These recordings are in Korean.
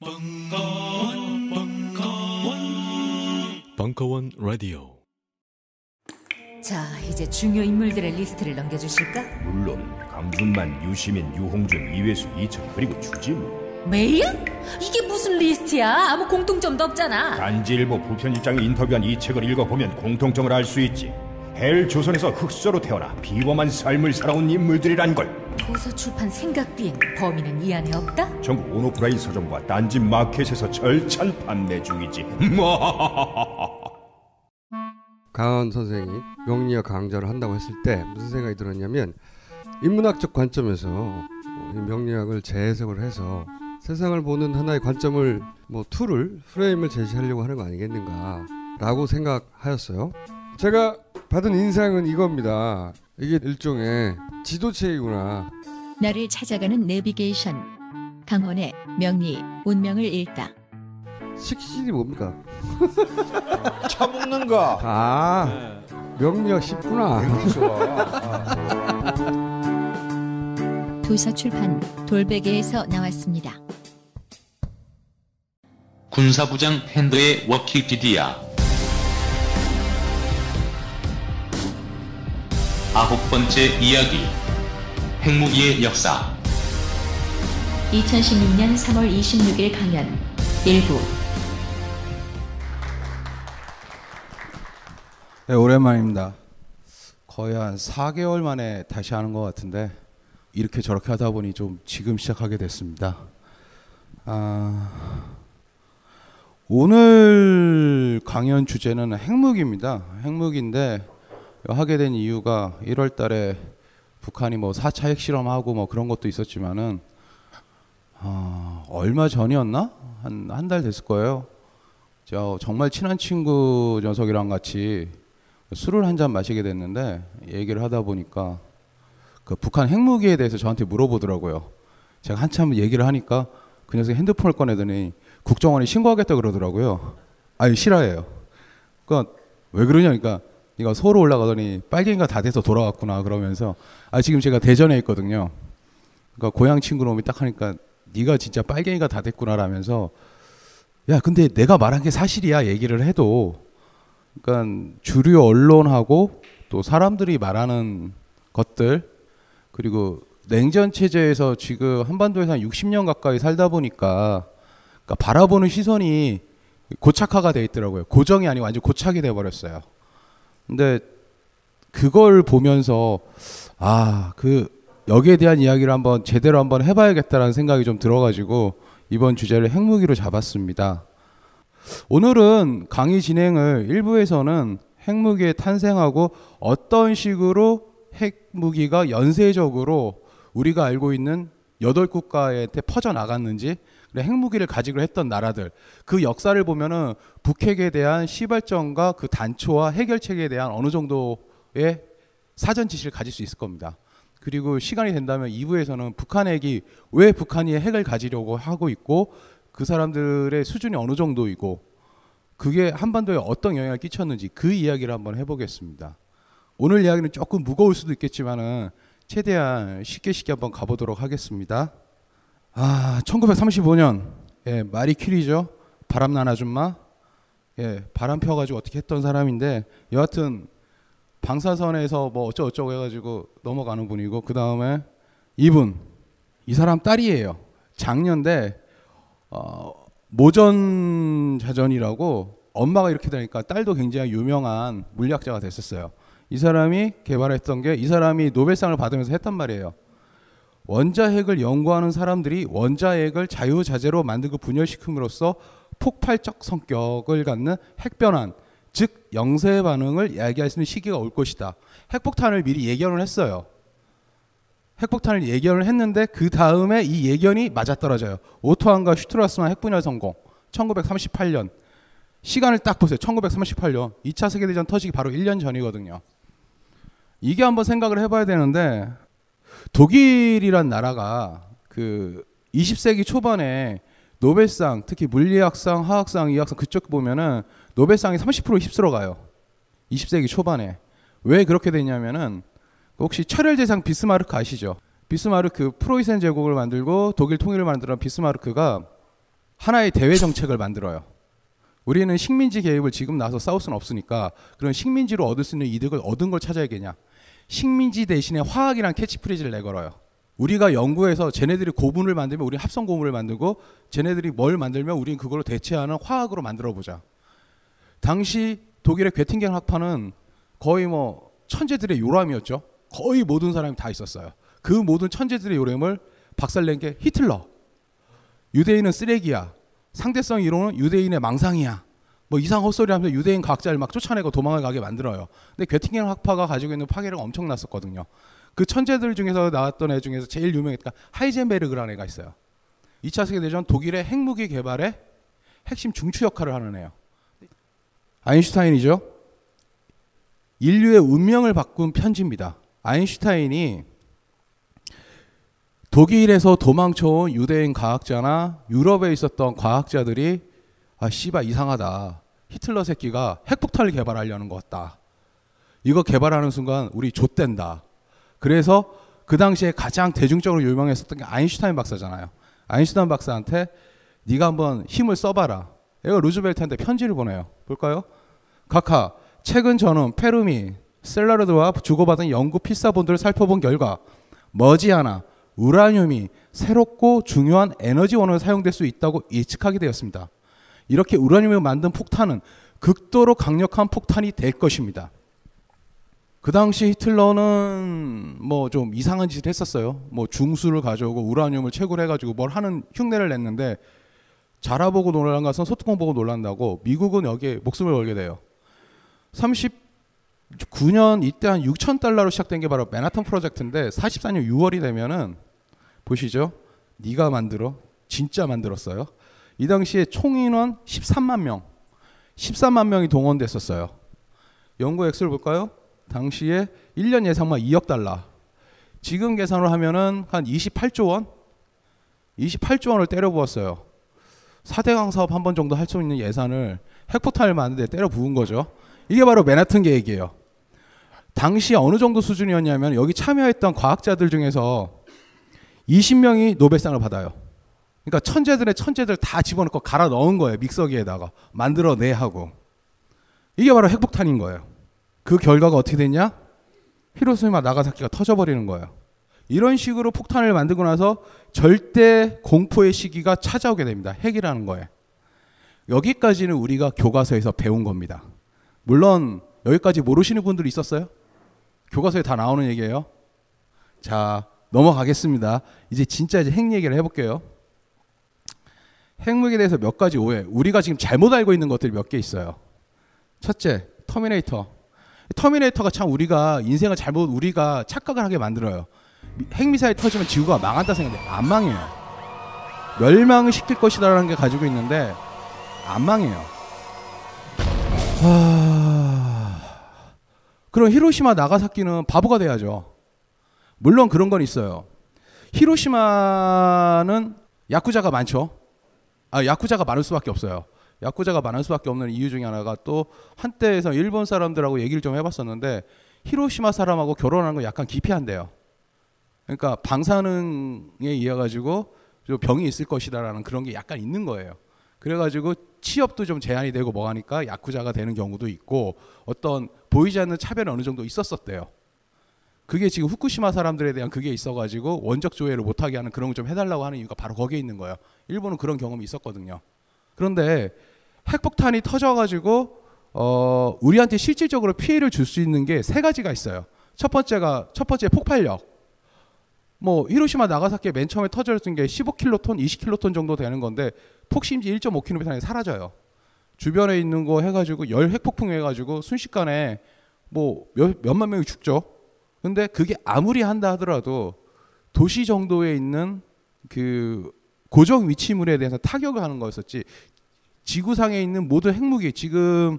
벙커원, 벙커원, 벙커원 라디오. 자, 이제 중요 인물들의 리스트를 넘겨주실까? 물론 강준만, 유시민, 유홍준, 이외수, 이철 그리고 주진우 메일? 이게 무슨 리스트야? 아무 공통점도 없잖아. 딴지일보 부편집장이 인터뷰한 이 책을 읽어보면 공통점을 알 수 있지 헬 조선에서 흙수저로 태어나 비범한 삶을 살아온 인물들이란 걸 도서 출판 생각 비행 범인은 이 안에 없다? 전국 온오프라인 서점과 딴지 마켓에서 절찬 판매 중이지 강헌 선생이 명리학 강좌를 한다고 했을 때 무슨 생각이 들었냐면 인문학적 관점에서 이 명리학을 재해석을 해서 세상을 보는 하나의 관점을 뭐 툴을 프레임을 제시하려고 하는 거 아니겠는가라고 생각하였어요. 제가 받은 인상은 이겁니다. 이게 일종의 지도책이구나. 나를 찾아가는 내비게이션 강헌의 명리 운명을 읽다 식신이 뭡니까? 차 먹는 거. 아 명리학 쉽구나. 굉장히 좋아. 도서 출판 돌베개에서 나왔습니다. 군사부장 팬더의 워키피디아 아홉 번째 이야기 핵무기의 역사 2016년 3월 26일 강연 일부 네, 오랜만입니다. 거의 한 4개월 만에 다시 하는 것 같은데 이렇게 저렇게 하다 보니 좀 지금 시작하게 됐습니다. 아, 오늘 강연 주제는 핵무기입니다. 핵무기인데 하게 된 이유가 1월 달에 북한이 뭐 4차 핵실험하고 뭐 그런 것도 있었지만은 아, 얼마 전이었나? 한 한 달 됐을 거예요. 저 정말 친한 친구 녀석이랑 같이 술을 한 잔 마시게 됐는데 얘기를 하다 보니까 그 북한 핵무기에 대해서 저한테 물어보더라고요. 제가 한참 얘기를 하니까 그 녀석이 핸드폰을 꺼내더니 국정원에 신고하겠다 그러더라고요. 아니 싫어해요. 그러니까 왜 그러냐 그러니까 네가 서울 올라가더니 빨갱이가 다 돼서 돌아왔구나 그러면서 아 지금 제가 대전에 있거든요. 그러니까 고향 친구 놈이 딱 하니까 네가 진짜 빨갱이가 다 됐구나라면서 야 근데 내가 말한 게 사실이야 얘기를 해도 그러니까 주류 언론하고 또 사람들이 말하는 것들 그리고 냉전 체제에서 지금 한반도에서 한 60년 가까이 살다 보니까 그러니까 바라보는 시선이 고착화가 돼 있더라고요. 고정이 아니고 완전 고착이 돼 버렸어요. 근데 그걸 보면서 아 그 여기에 대한 이야기를 한번 제대로 한번 해봐야겠다라는 생각이 좀 들어가지고 이번 주제를 핵무기로 잡았습니다. 오늘은 강의 진행을 일부에서는 핵무기의 탄생하고 어떤 식으로 핵무기가 연쇄적으로 우리가 알고 있는 여덟 국가한테 퍼져 나갔는지 핵무기를 가지고 했던 나라들 그 역사를 보면은 북핵에 대한 시발점과 그 단초와 해결책에 대한 어느 정도의 사전 지시를 가질 수 있을 겁니다. 그리고 시간이 된다면 2부에서는 북한 핵이 왜 북한이 핵을 가지려고 하고 있고 그 사람들의 수준이 어느 정도이고 그게 한반도에 어떤 영향을 끼쳤는지 그 이야기를 한번 해보겠습니다. 오늘 이야기는 조금 무거울 수도 있겠지만은 최대한 쉽게 쉽게 한번 가보도록 하겠습니다. 아, 1935년 예, 마리 퀴리죠. 바람난 아줌마. 예, 바람 펴 가지고 어떻게 했던 사람인데 여하튼 방사선에서 뭐 어쩌고저쩌고 해 가지고 넘어가는 분이고 그 다음에 이분 이 사람 딸이에요. 작년대 어, 모전 자전이라고 엄마가 이렇게 되니까 딸도 굉장히 유명한 물리학자가 됐었어요. 이 사람이 개발했던 게 이 사람이 노벨상을 받으면서 했단 말이에요. 원자핵을 연구하는 사람들이 원자핵을 자유자재로 만들고 분열시킴으로써 폭발적 성격을 갖는 핵변환, 즉 영세 반응을 이야기할 수 있는 시기가 올 것이다. 핵폭탄을 미리 예견을 했어요. 핵폭탄을 예견을 했는데 그 다음에 이 예견이 맞아떨어져요. 오토안과 슈트라스만 핵분열 성공. 1938년. 시간을 딱 보세요. 1938년. 2차 세계대전 터지기 바로 1년 전이거든요. 이게 한번 생각을 해봐야 되는데 독일이란 나라가 그 20세기 초반에 노벨상, 특히 물리학상, 화학상, 이학상 그쪽 보면은 노벨상이 30% 휩쓸어 가요. 20세기 초반에. 왜 그렇게 됐냐면은 혹시 철혈제상 비스마르크 아시죠? 비스마르크 프로이센 제국을 만들고 독일 통일을 만들어 비스마르크가 하나의 대외 정책을 만들어요. 우리는 식민지 개입을 지금 나서 싸울 수는 없으니까 그런 식민지로 얻을 수 있는 이득을 얻은 걸 찾아야겠냐. 식민지 대신에 화학이란 캐치프레이즈를 내걸어요. 우리가 연구해서 쟤네들이 고무를 만들면 우리 합성 고무를 만들고 쟤네들이 뭘 만들면 우리는 그걸로 대체하는 화학으로 만들어 보자. 당시 독일의 괴팅겐 학파는 거의 뭐 천재들의 요람이었죠. 거의 모든 사람이 다 있었어요. 그 모든 천재들의 요람을 박살낸 게 히틀러. 유대인은 쓰레기야. 상대성 이론은 유대인의 망상이야. 뭐 이상 헛소리 하면서 유대인 과학자를 막 쫓아내고 도망을 가게 만들어요. 근데 괴팅겐 학파가 가지고 있는 파괴력 엄청났었거든요. 그 천재들 중에서 나왔던 애 중에서 제일 유명했던 하이젠베르그라는 애가 있어요. 2차 세계대전 독일의 핵무기 개발에 핵심 중추 역할을 하는 애요. 아인슈타인이죠. 인류의 운명을 바꾼 편지입니다. 아인슈타인이 독일에서 도망쳐온 유대인 과학자나 유럽에 있었던 과학자들이 아 씨발 이상하다. 히틀러 새끼가 핵폭탄을 개발하려는 것 같다. 이거 개발하는 순간 우리 좆된다. 그래서 그 당시에 가장 대중적으로 유명했었던 게 아인슈타인 박사잖아요. 아인슈타인 박사한테 네가 한번 힘을 써봐라. 얘가 루즈벨트한테 편지를 보내요. 볼까요? 각하, 최근 저는 페르미, 셀라르드와 주고받은 연구 필사본들을 살펴본 결과 머지않아 우라늄이 새롭고 중요한 에너지원으로 사용될 수 있다고 예측하게 되었습니다. 이렇게 우라늄을 만든 폭탄은 극도로 강력한 폭탄이 될 것입니다. 그 당시 히틀러는 뭐 좀 이상한 짓을 했었어요. 뭐 중수를 가져오고 우라늄을 채굴 해가지고 뭘 하는 흉내를 냈는데 자라보고 놀란 것은 소뚜껑 보고 놀란다고 미국은 여기에 목숨을 걸게 돼요. 39년 이때 한 6천 달러로 시작된 게 바로 맨하탄 프로젝트인데 44년 6월이 되면은 보시죠. 네가 만들어 진짜 만들었어요. 이 당시에 총 인원 13만 명, 13만 명이 동원됐었어요. 연구 액수를 볼까요? 당시에 1년 예상만 2억 달러. 지금 계산을 하면은 한 28조 원? 28조 원을 때려 부었어요. 4대강 사업 한 번 정도 할 수 있는 예산을 핵포탄을 만드는데 때려 부은 거죠. 이게 바로 맨하튼 계획이에요. 당시 어느 정도 수준이었냐면 여기 참여했던 과학자들 중에서 20명이 노벨상을 받아요. 그러니까 천재들의 천재들 다 집어넣고 갈아 넣은 거예요. 믹서기에다가 만들어내 하고. 이게 바로 핵폭탄인 거예요. 그 결과가 어떻게 됐냐? 히로시마 나가사키가 터져버리는 거예요. 이런 식으로 폭탄을 만들고 나서 절대 공포의 시기가 찾아오게 됩니다. 핵이라는 거에. 여기까지는 우리가 교과서에서 배운 겁니다. 물론 여기까지 모르시는 분들이 있었어요? 교과서에 다 나오는 얘기예요. 자, 넘어가겠습니다. 이제 진짜 이제 핵 얘기를 해볼게요. 핵무기에 대해서 몇 가지 오해. 우리가 지금 잘못 알고 있는 것들이 몇 개 있어요. 첫째, 터미네이터. 터미네이터가 참 우리가 인생을 잘못 우리가 착각을 하게 만들어요. 핵미사일 터지면 지구가 망한다 생각해. 안 망해요. 멸망을 시킬 것이다라는 게 가지고 있는데 안 망해요. 하... 그럼 히로시마 나가사키는 바보가 돼야죠. 물론 그런 건 있어요. 히로시마는 야쿠자가 많죠. 아, 야쿠자가 많을 수밖에 없어요. 야쿠자가 많을 수밖에 없는 이유 중에 하나가 또 한때에서 일본 사람들하고 얘기를 좀 해봤었는데 히로시마 사람하고 결혼하는 거 약간 기피한대요. 그러니까 방사능에 의해 가지고 병이 있을 것이다라는 그런 게 약간 있는 거예요. 그래가지고 취업도 좀 제한이 되고 뭐 하니까 야쿠자가 되는 경우도 있고 어떤 보이지 않는 차별이 어느 정도 있었었대요. 그게 지금 후쿠시마 사람들에 대한 그게 있어가지고 원적 조회를 못하게 하는 그런 걸 좀 해달라고 하는 이유가 바로 거기에 있는 거예요. 일본은 그런 경험이 있었거든요. 그런데 핵폭탄이 터져가지고 어, 우리한테 실질적으로 피해를 줄 수 있는 게 세 가지가 있어요. 첫 번째가 첫 번째 폭발력. 뭐 히로시마 나가사키에 맨 처음에 터졌던 게 15킬로톤, 20킬로톤 정도 되는 건데 폭심지 1.5km 안에 사라져요. 주변에 있는 거 해가지고 열 핵폭풍 해가지고 순식간에 뭐 몇, 몇만 명이 죽죠. 근데 그게 아무리 한다 하더라도 도시 정도에 있는 그 고정 위치물에 대해서 타격을 하는 거였었지. 지구상에 있는 모든 핵무기 지금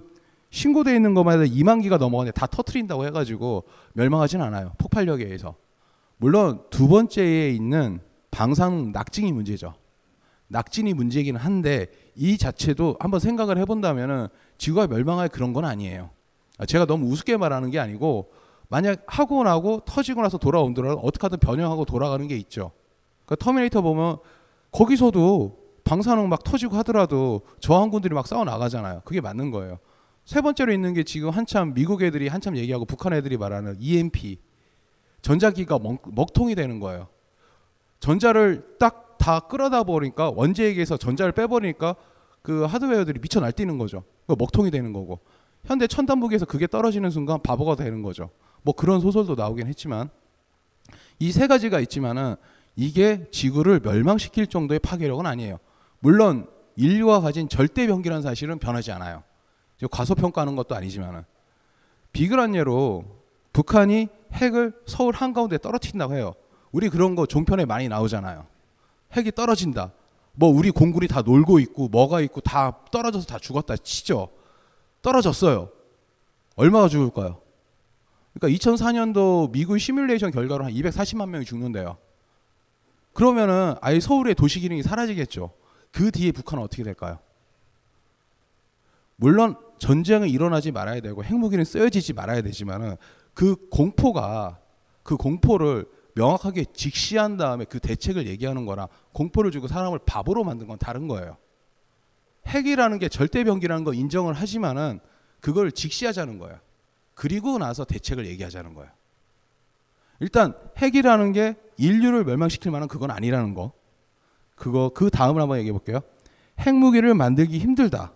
신고되어 있는 것만 해도 2만 기가 넘어가는데 다 터트린다고 해가지고 멸망하진 않아요. 폭발력에 의해서. 물론 두 번째에 있는 방사능 낙진이 문제죠. 낙진이 문제이긴 한데 이 자체도 한번 생각을 해본다면은 지구가 멸망할 그런 건 아니에요. 제가 너무 우습게 말하는 게 아니고 만약 하고 나고 터지고 나서 돌아온더라도 어떻게 하든 변형하고 돌아가는 게 있죠. 그러니까 터미네이터 보면 거기서도 방사능 막 터지고 하더라도 저항군들이 막 싸워 나가잖아요. 그게 맞는 거예요. 세 번째로 있는 게 지금 한참 미국 애들이 한참 얘기하고 북한 애들이 말하는 EMP 전자기가 먹, 먹통이 되는 거예요. 전자를 딱 다 끌어다 버리니까 원재에게서 전자를 빼버리니까 그 하드웨어들이 미쳐 날뛰는 거죠. 그 먹통이 되는 거고 현대 첨단무기에서 그게 떨어지는 순간 바보가 되는 거죠. 뭐 그런 소설도 나오긴 했지만 이 세 가지가 있지만은 이게 지구를 멸망시킬 정도의 파괴력은 아니에요. 물론 인류가 가진 절대 병기라는 사실은 변하지 않아요. 과소평가하는 것도 아니지만은 비글한 예로 북한이 핵을 서울 한가운데 떨어뜨린다고 해요. 우리 그런 거 종편에 많이 나오잖아요. 핵이 떨어진다. 뭐 우리 공군이 다 놀고 있고 뭐가 있고 다 떨어져서 다 죽었다 치죠. 떨어졌어요. 얼마가 죽을까요? 그러니까 2004년도 미국 시뮬레이션 결과로 한 240만 명이 죽는데요. 그러면은 아예 서울의 도시 기능이 사라지겠죠. 그 뒤에 북한은 어떻게 될까요? 물론 전쟁은 일어나지 말아야 되고 핵무기는 쓰여지지 말아야 되지만은 그 공포가 그 공포를 명확하게 직시한 다음에 그 대책을 얘기하는 거랑 공포를 주고 사람을 바보로 만든 건 다른 거예요. 핵이라는 게 절대 병기라는 거 인정을 하지만은 그걸 직시하자는 거예요. 그리고 나서 대책을 얘기하자는 거예요. 일단 핵이라는 게 인류를 멸망시킬 만한 그건 아니라는 거. 그거 그 다음을 한번 얘기해 볼게요. 핵무기를 만들기 힘들다.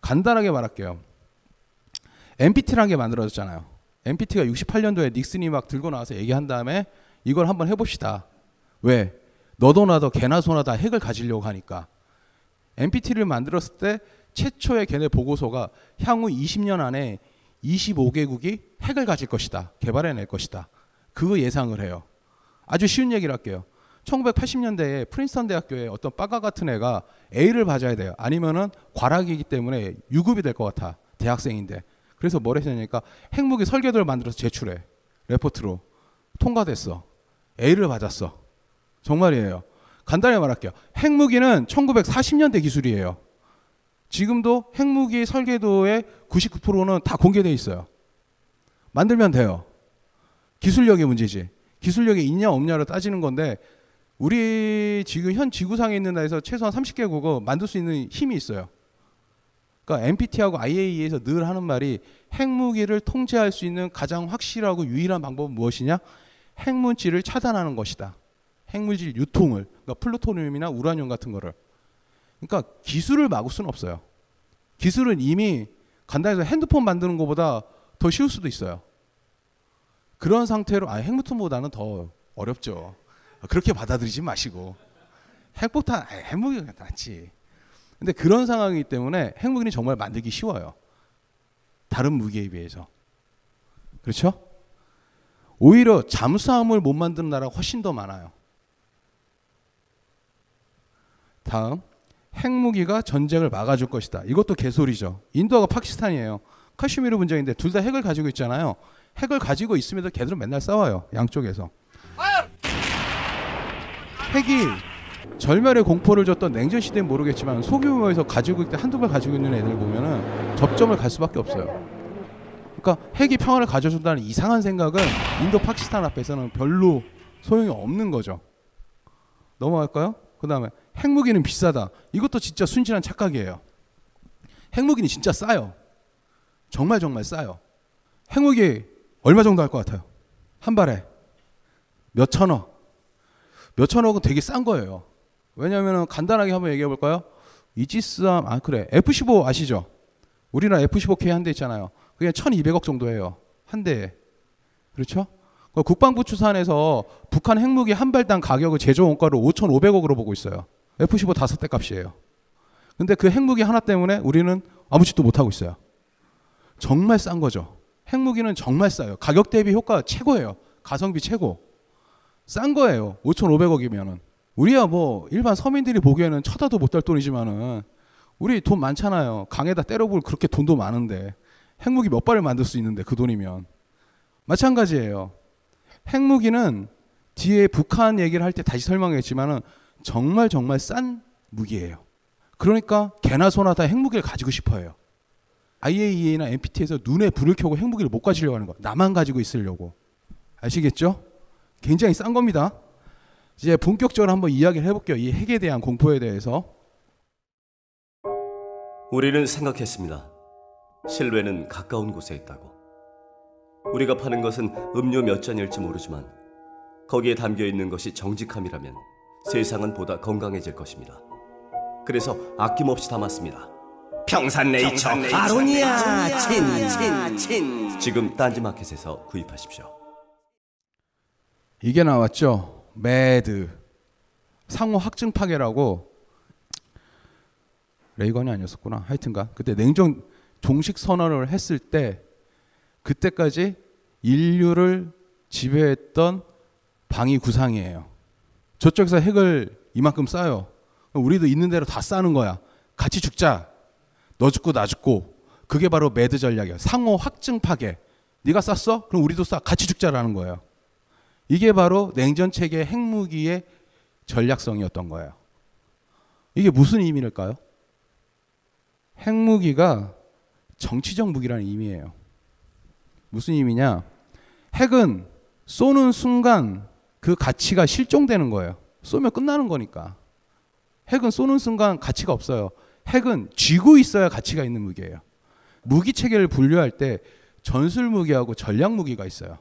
간단하게 말할게요. NPT라는 게 만들어졌잖아요. NPT가 68년도에 닉슨이 막 들고 나와서 얘기한 다음에 이걸 한번 해봅시다. 왜? 너도 나도 개나 소나 다 핵을 가지려고 하니까. NPT를 만들었을 때 최초의 걔네 보고서가 향후 20년 안에 25개국이 핵을 가질 것이다. 개발해낼 것이다. 그거 예상을 해요. 아주 쉬운 얘기를 할게요. 1980년대에 프린스턴 대학교에 어떤 빠가 같은 애가 A를 받아야 돼요. 아니면은 과락이기 때문에 유급이 될 것 같아. 대학생인데. 그래서 뭘 했냐니까 핵무기 설계도를 만들어서 제출해. 레포트로. 통과됐어. A를 받았어. 정말이에요. 간단히 말할게요. 핵무기는 1940년대 기술이에요. 지금도 핵무기 설계도의 99%는 다 공개돼 있어요. 만들면 돼요. 기술력의 문제지. 기술력이 있냐 없냐를 따지는 건데 우리 지금 현 지구상에 있는 나라에서 최소한 30개국어 만들 수 있는 힘이 있어요. 그러니까 NPT하고 IAEA에서 늘 하는 말이 핵무기를 통제할 수 있는 가장 확실하고 유일한 방법은 무엇이냐? 핵물질을 차단하는 것이다. 핵물질 유통을 그러니까 플루토늄이나 우라늄 같은 거를 그러니까 기술을 막을 수는 없어요. 기술은 이미 간단해서 핸드폰 만드는 것보다 더 쉬울 수도 있어요. 그런 상태로 아 핵무통보다는 더 어렵죠. 그렇게 받아들이지 마시고 핵폭탄 아, 핵무기가 낫지. 근데 그런 상황이기 때문에 핵무기는 정말 만들기 쉬워요. 다른 무기에 비해서. 그렇죠? 오히려 잠수함을 못 만드는 나라가 훨씬 더 많아요. 다음 핵무기가 전쟁을 막아줄 것이다. 이것도 개소리죠. 인도하고 파키스탄이에요. 카슈미르 분쟁인데 둘 다 핵을 가지고 있잖아요. 핵을 가지고 있음에도 걔들은 맨날 싸워요. 양쪽에서. 핵이 절멸의 공포를 줬던 냉전 시대는 모르겠지만 소규모에서 가지고 있다 한두 발 가지고 있는 애들 보면은 접점을 갈 수밖에 없어요. 그러니까 핵이 평화를 가져준다는 이상한 생각은 인도 파키스탄 앞에서는 별로 소용이 없는 거죠. 넘어갈까요? 그 다음에 핵무기는 비싸다. 이것도 진짜 순진한 착각이에요. 핵무기는 진짜 싸요. 정말 정말 싸요. 핵무기 얼마 정도 할 것 같아요? 한 발에 몇 천억. 몇 천억은 되게 싼 거예요. 왜냐하면 간단하게 한번 얘기해 볼까요? 이지스함 아 그래 F-15 아시죠? 우리나라 F-15K 한 대 있잖아요. 그게 1,200억 정도예요. 한 대에. 그렇죠? 그 국방부 추산에서 북한 핵무기 한 발당 가격을 제조 원가로 5,500억으로 보고 있어요. F-15 다섯 대 값이에요. 근데 그 핵무기 하나 때문에 우리는 아무 짓도 못 하고 있어요. 정말 싼 거죠. 핵무기는 정말 싸요. 가격 대비 효과 최고예요. 가성비 최고. 싼 거예요. 5,500억이면은. 우리야 뭐 일반 서민들이 보기에는 쳐다도 못달 돈이지만은 우리 돈 많잖아요. 강에다 때려볼 그렇게 돈도 많은데 핵무기 몇 발을 만들 수 있는데 그 돈이면 마찬가지예요. 핵무기는 뒤에 북한 얘기를 할 때 다시 설명했지만은 정말 정말 싼 무기예요. 그러니까 개나 소나 다 핵무기를 가지고 싶어해요. IAEA나 NPT에서 눈에 불을 켜고 핵무기를 못 가지려고 하는 거. 나만 가지고 있으려고. 아시겠죠? 굉장히 싼 겁니다. 이제 본격적으로 한번 이야기를 해볼게요. 이 핵에 대한 공포에 대해서. 우리는 생각했습니다. 실외는 가까운 곳에 있다고. 우리가 파는 것은 음료 몇 잔일지 모르지만 거기에 담겨 있는 것이 정직함이라면 세상은 보다 건강해질 것입니다. 그래서 아낌없이 담았습니다. 평산네이처 아로니아 친친친 지금 딴지마켓에서 구입하십시오. 이게 나왔죠. MAD 상호 확증 파괴라고 레이건이 아니었었구나. 하여튼가 그때 냉전 종식 선언을 했을 때 그때까지 인류를 지배했던 방위 구상이에요. 저쪽에서 핵을 이만큼 쏴요. 우리도 있는 대로 다 싸는 거야. 같이 죽자. 너 죽고 나 죽고. 그게 바로 매드 전략이야. 상호 확증 파괴. 네가 쐈어? 그럼 우리도 쏴. 같이 죽자라는 거예요. 이게 바로 냉전 체계 핵무기의 전략성이었던 거예요. 이게 무슨 의미일까요? 핵무기가 정치적 무기라는 의미예요. 무슨 의미냐? 핵은 쏘는 순간 그 가치가 실종되는 거예요. 쏘면 끝나는 거니까. 핵은 쏘는 순간 가치가 없어요. 핵은 쥐고 있어야 가치가 있는 무기예요. 무기 체계를 분류할 때 전술 무기하고 전략 무기가 있어요.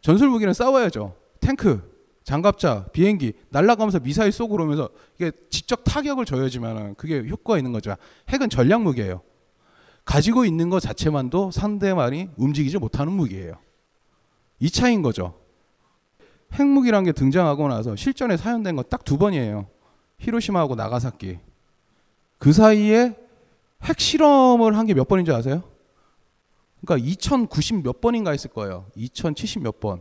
전술 무기는 싸워야죠. 탱크, 장갑차, 비행기 날아가면서 미사일 쏘고 그러면서 이게 직접 타격을 줘야지만 그게 효과가 있는 거죠. 핵은 전략 무기예요. 가지고 있는 것 자체만도 상대방이 움직이지 못하는 무기예요. 이 차이인 거죠. 핵무기란 게 등장하고 나서 실전에 사용된 건 딱 두 번이에요. 히로시마하고 나가사키. 그 사이에 핵 실험을 한 게 몇 번인 줄 아세요? 그러니까 2090 몇 번인가 했을 거예요. 2070 몇 번.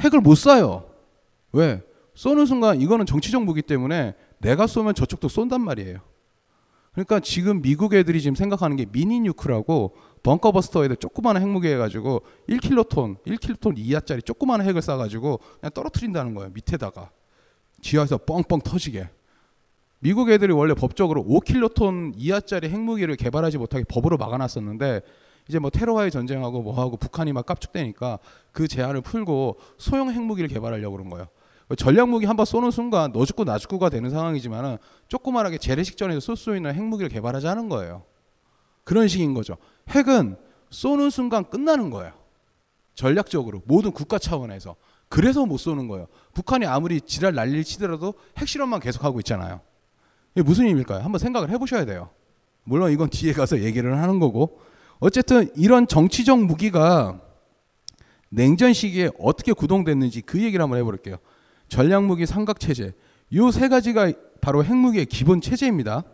핵을 못 쏴요. 왜? 쏘는 순간 이거는 정치적 무기 때문에 내가 쏘면 저쪽도 쏜단 말이에요. 그러니까 지금 미국 애들이 지금 생각하는 게 미니 뉴크라고 벙커버스터에다 조그마한 핵무기 해가지고 1킬로톤, 1킬로톤 이하짜리 조그마한 핵을 쏴가지고 그냥 떨어뜨린다는 거예요. 밑에다가 지하에서 뻥뻥 터지게. 미국 애들이 원래 법적으로 5킬로톤 이하짜리 핵무기를 개발하지 못하게 법으로 막아놨었는데 이제 뭐 테러와의 전쟁하고 뭐하고 북한이 막 깝죽대니까 그 제한을 풀고 소형 핵무기를 개발하려고 그런 거예요. 전략 무기 한 번 쏘는 순간 너 죽고 나 죽고가 되는 상황이지만은 조그만하게 재래식전에서 쏠 수 있는 핵무기를 개발하자는 거예요. 그런 식인 거죠. 핵은 쏘는 순간 끝나는 거예요. 전략적으로 모든 국가 차원에서 그래서 못 쏘는 거예요. 북한이 아무리 지랄 난리를 치더라도 핵실험만 계속하고 있잖아요. 이게 무슨 의미일까요? 한번 생각을 해보셔야 돼요. 물론 이건 뒤에 가서 얘기를 하는 거고 어쨌든 이런 정치적 무기가 냉전 시기에 어떻게 구동됐는지 그 얘기를 한번 해볼게요. 전략무기 삼각체제. 이 세 가지가 바로 핵무기의 기본 체제입니다.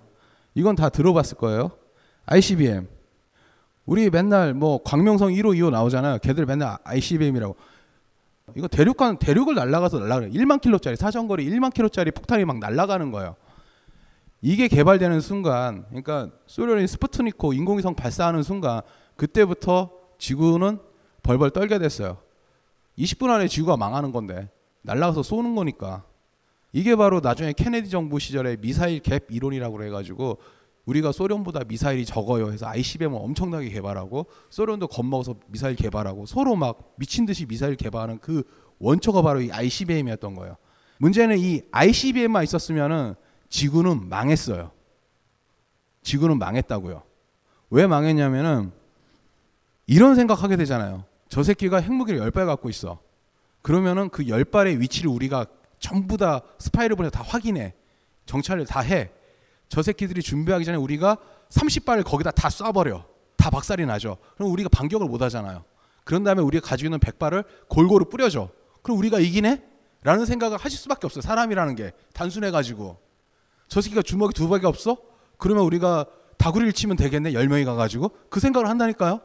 이건 다 들어봤을 거예요. ICBM. 우리 맨날 뭐 광명성 1호, 2호 나오잖아요. 걔들 맨날 ICBM이라고. 이거 대륙간 대륙을 날아가서 날아가요. 1만 킬로짜리 사정거리 1만 킬로짜리 폭탄이 막 날아가는 거예요. 이게 개발되는 순간, 그러니까 소련이 스푸트니코 인공위성 발사하는 순간 그때부터 지구는 벌벌 떨게 됐어요. 20분 안에 지구가 망하는 건데 날아가서 쏘는 거니까. 이게 바로 나중에 케네디 정부 시절에 미사일 갭 이론이라고 해가지고 우리가 소련보다 미사일이 적어요 해서 ICBM을 엄청나게 개발하고 소련도 겁먹어서 미사일 개발하고 서로 막 미친 듯이 미사일 개발하는 그 원초가 바로 이 ICBM이었던 거예요. 문제는 이 ICBM만 있었으면은 지구는 망했어요. 지구는 망했다고요. 왜 망했냐면은 이런 생각하게 되잖아요. 저 새끼가 핵무기를 열 발 갖고 있어. 그러면은 그 열 발의 위치를 우리가 전부 다 스파이를 보내서 다 확인해. 정찰을 다 해. 저 새끼들이 준비하기 전에 우리가 30발을 거기다 다 쏴버려. 다 박살이 나죠. 그럼 우리가 반격을 못 하잖아요. 그런 다음에 우리가 가지고 있는 100발을 골고루 뿌려줘. 그럼 우리가 이기네? 라는 생각을 하실 수밖에 없어요. 사람이라는 게 단순해가지고. 저 새끼가 주먹이 두 발이 없어? 그러면 우리가 다구리를 치면 되겠네. 열 명이 가가지고 그 생각을 한다니까요.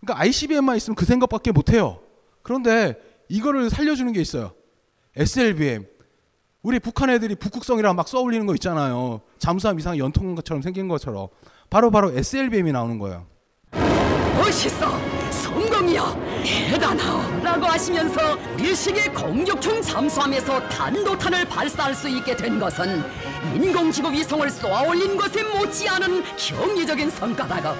그러니까 ICBM만 있으면 그 생각밖에 못해요. 그런데 이거를 살려주는 게 있어요. SLBM. 우리 북한 애들이 북극성이랑 막 쏘올리는 거 있잖아요. 잠수함 이상 연통 것처럼 생긴 것처럼 바로 바로 SLBM이 나오는 거예요. 멋있어 성공이야 대단하오 라고 하시면서 일식의 공격형 잠수함에서 단도탄을 발사할 수 있게 된 것은 인공지구 위성을 쏘아올린 것에 못지않은 경이적인 성과다고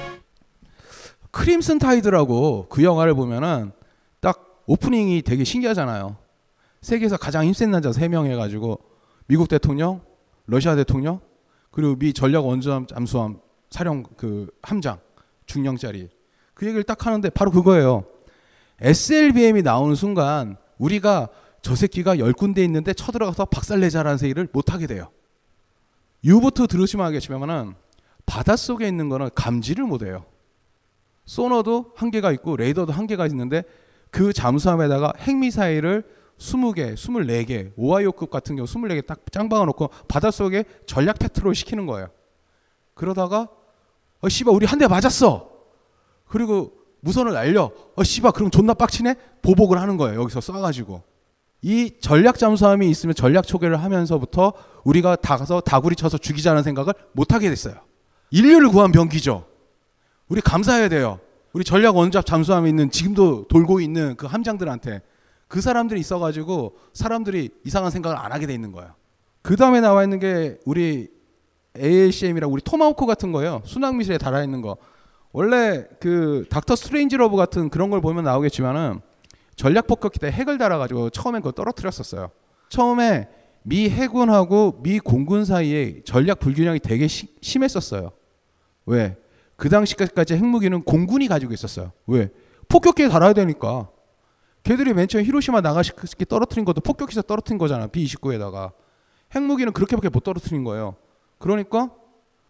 크림슨 타이드라고 그 영화를 보면은 딱 오프닝이 되게 신기하잖아요. 세계에서 가장 힘센 남자 세명 해가지고 미국 대통령, 러시아 대통령, 그리고 미 전략 원전 잠수함 사령 그 함장 중령짜리 그 얘기를 딱 하는데 바로 그거예요. SLBM이 나오는 순간 우리가 저 새끼가 열 군데 있는데 쳐들어가서 박살내자라는 얘기를 못 하게 돼요. 유보트 들으시면 알겠지만은 바닷속에 있는 거는 감지를 못 해요. 소너도 한계가 있고 레이더도 한계가 있는데 그 잠수함에다가 핵미사일을 20개, 24개, 오하이오급 같은 경우 24개 딱 짱박아 놓고 바닷속에 전략 페트롤 시키는 거예요. 그러다가 어 씨발 우리 한 대 맞았어. 그리고 무선을 날려. 어 씨발 그럼 존나 빡치네. 보복을 하는 거예요. 여기서 쏴 가지고 이 전략 잠수함이 있으면 전략 초계를 하면서부터 우리가 다 가서 다구리 쳐서 죽이자는 생각을 못 하게 됐어요. 인류를 구한 병기죠. 우리 감사해야 돼요. 우리 전략 원잠 잠수함에 있는 지금도 돌고 있는 그 함장들한테 그 사람들이 있어가지고 사람들이 이상한 생각을 안 하게 돼 있는 거예요. 그 다음에 나와 있는 게 우리 ALCM이라고 우리 토마호크 같은 거예요. 순항 미사일에 달아 있는 거. 원래 그 닥터 스트레인지 러브 같은 그런 걸 보면 나오겠지만은 전략 폭격기 때 핵을 달아가지고 처음엔 그거 떨어뜨렸었어요. 처음에 미 해군하고 미 공군 사이에 전략 불균형이 되게 시, 심했었어요. 왜? 그 당시까지 핵무기는 공군이 가지고 있었어요. 왜? 폭격기에 달아야 되니까. 걔들이 맨 처음에 히로시마 나가시키 떨어뜨린 것도 폭격기에서 떨어뜨린 거잖아. B29에다가. 핵무기는 그렇게밖에 못 떨어뜨린 거예요. 그러니까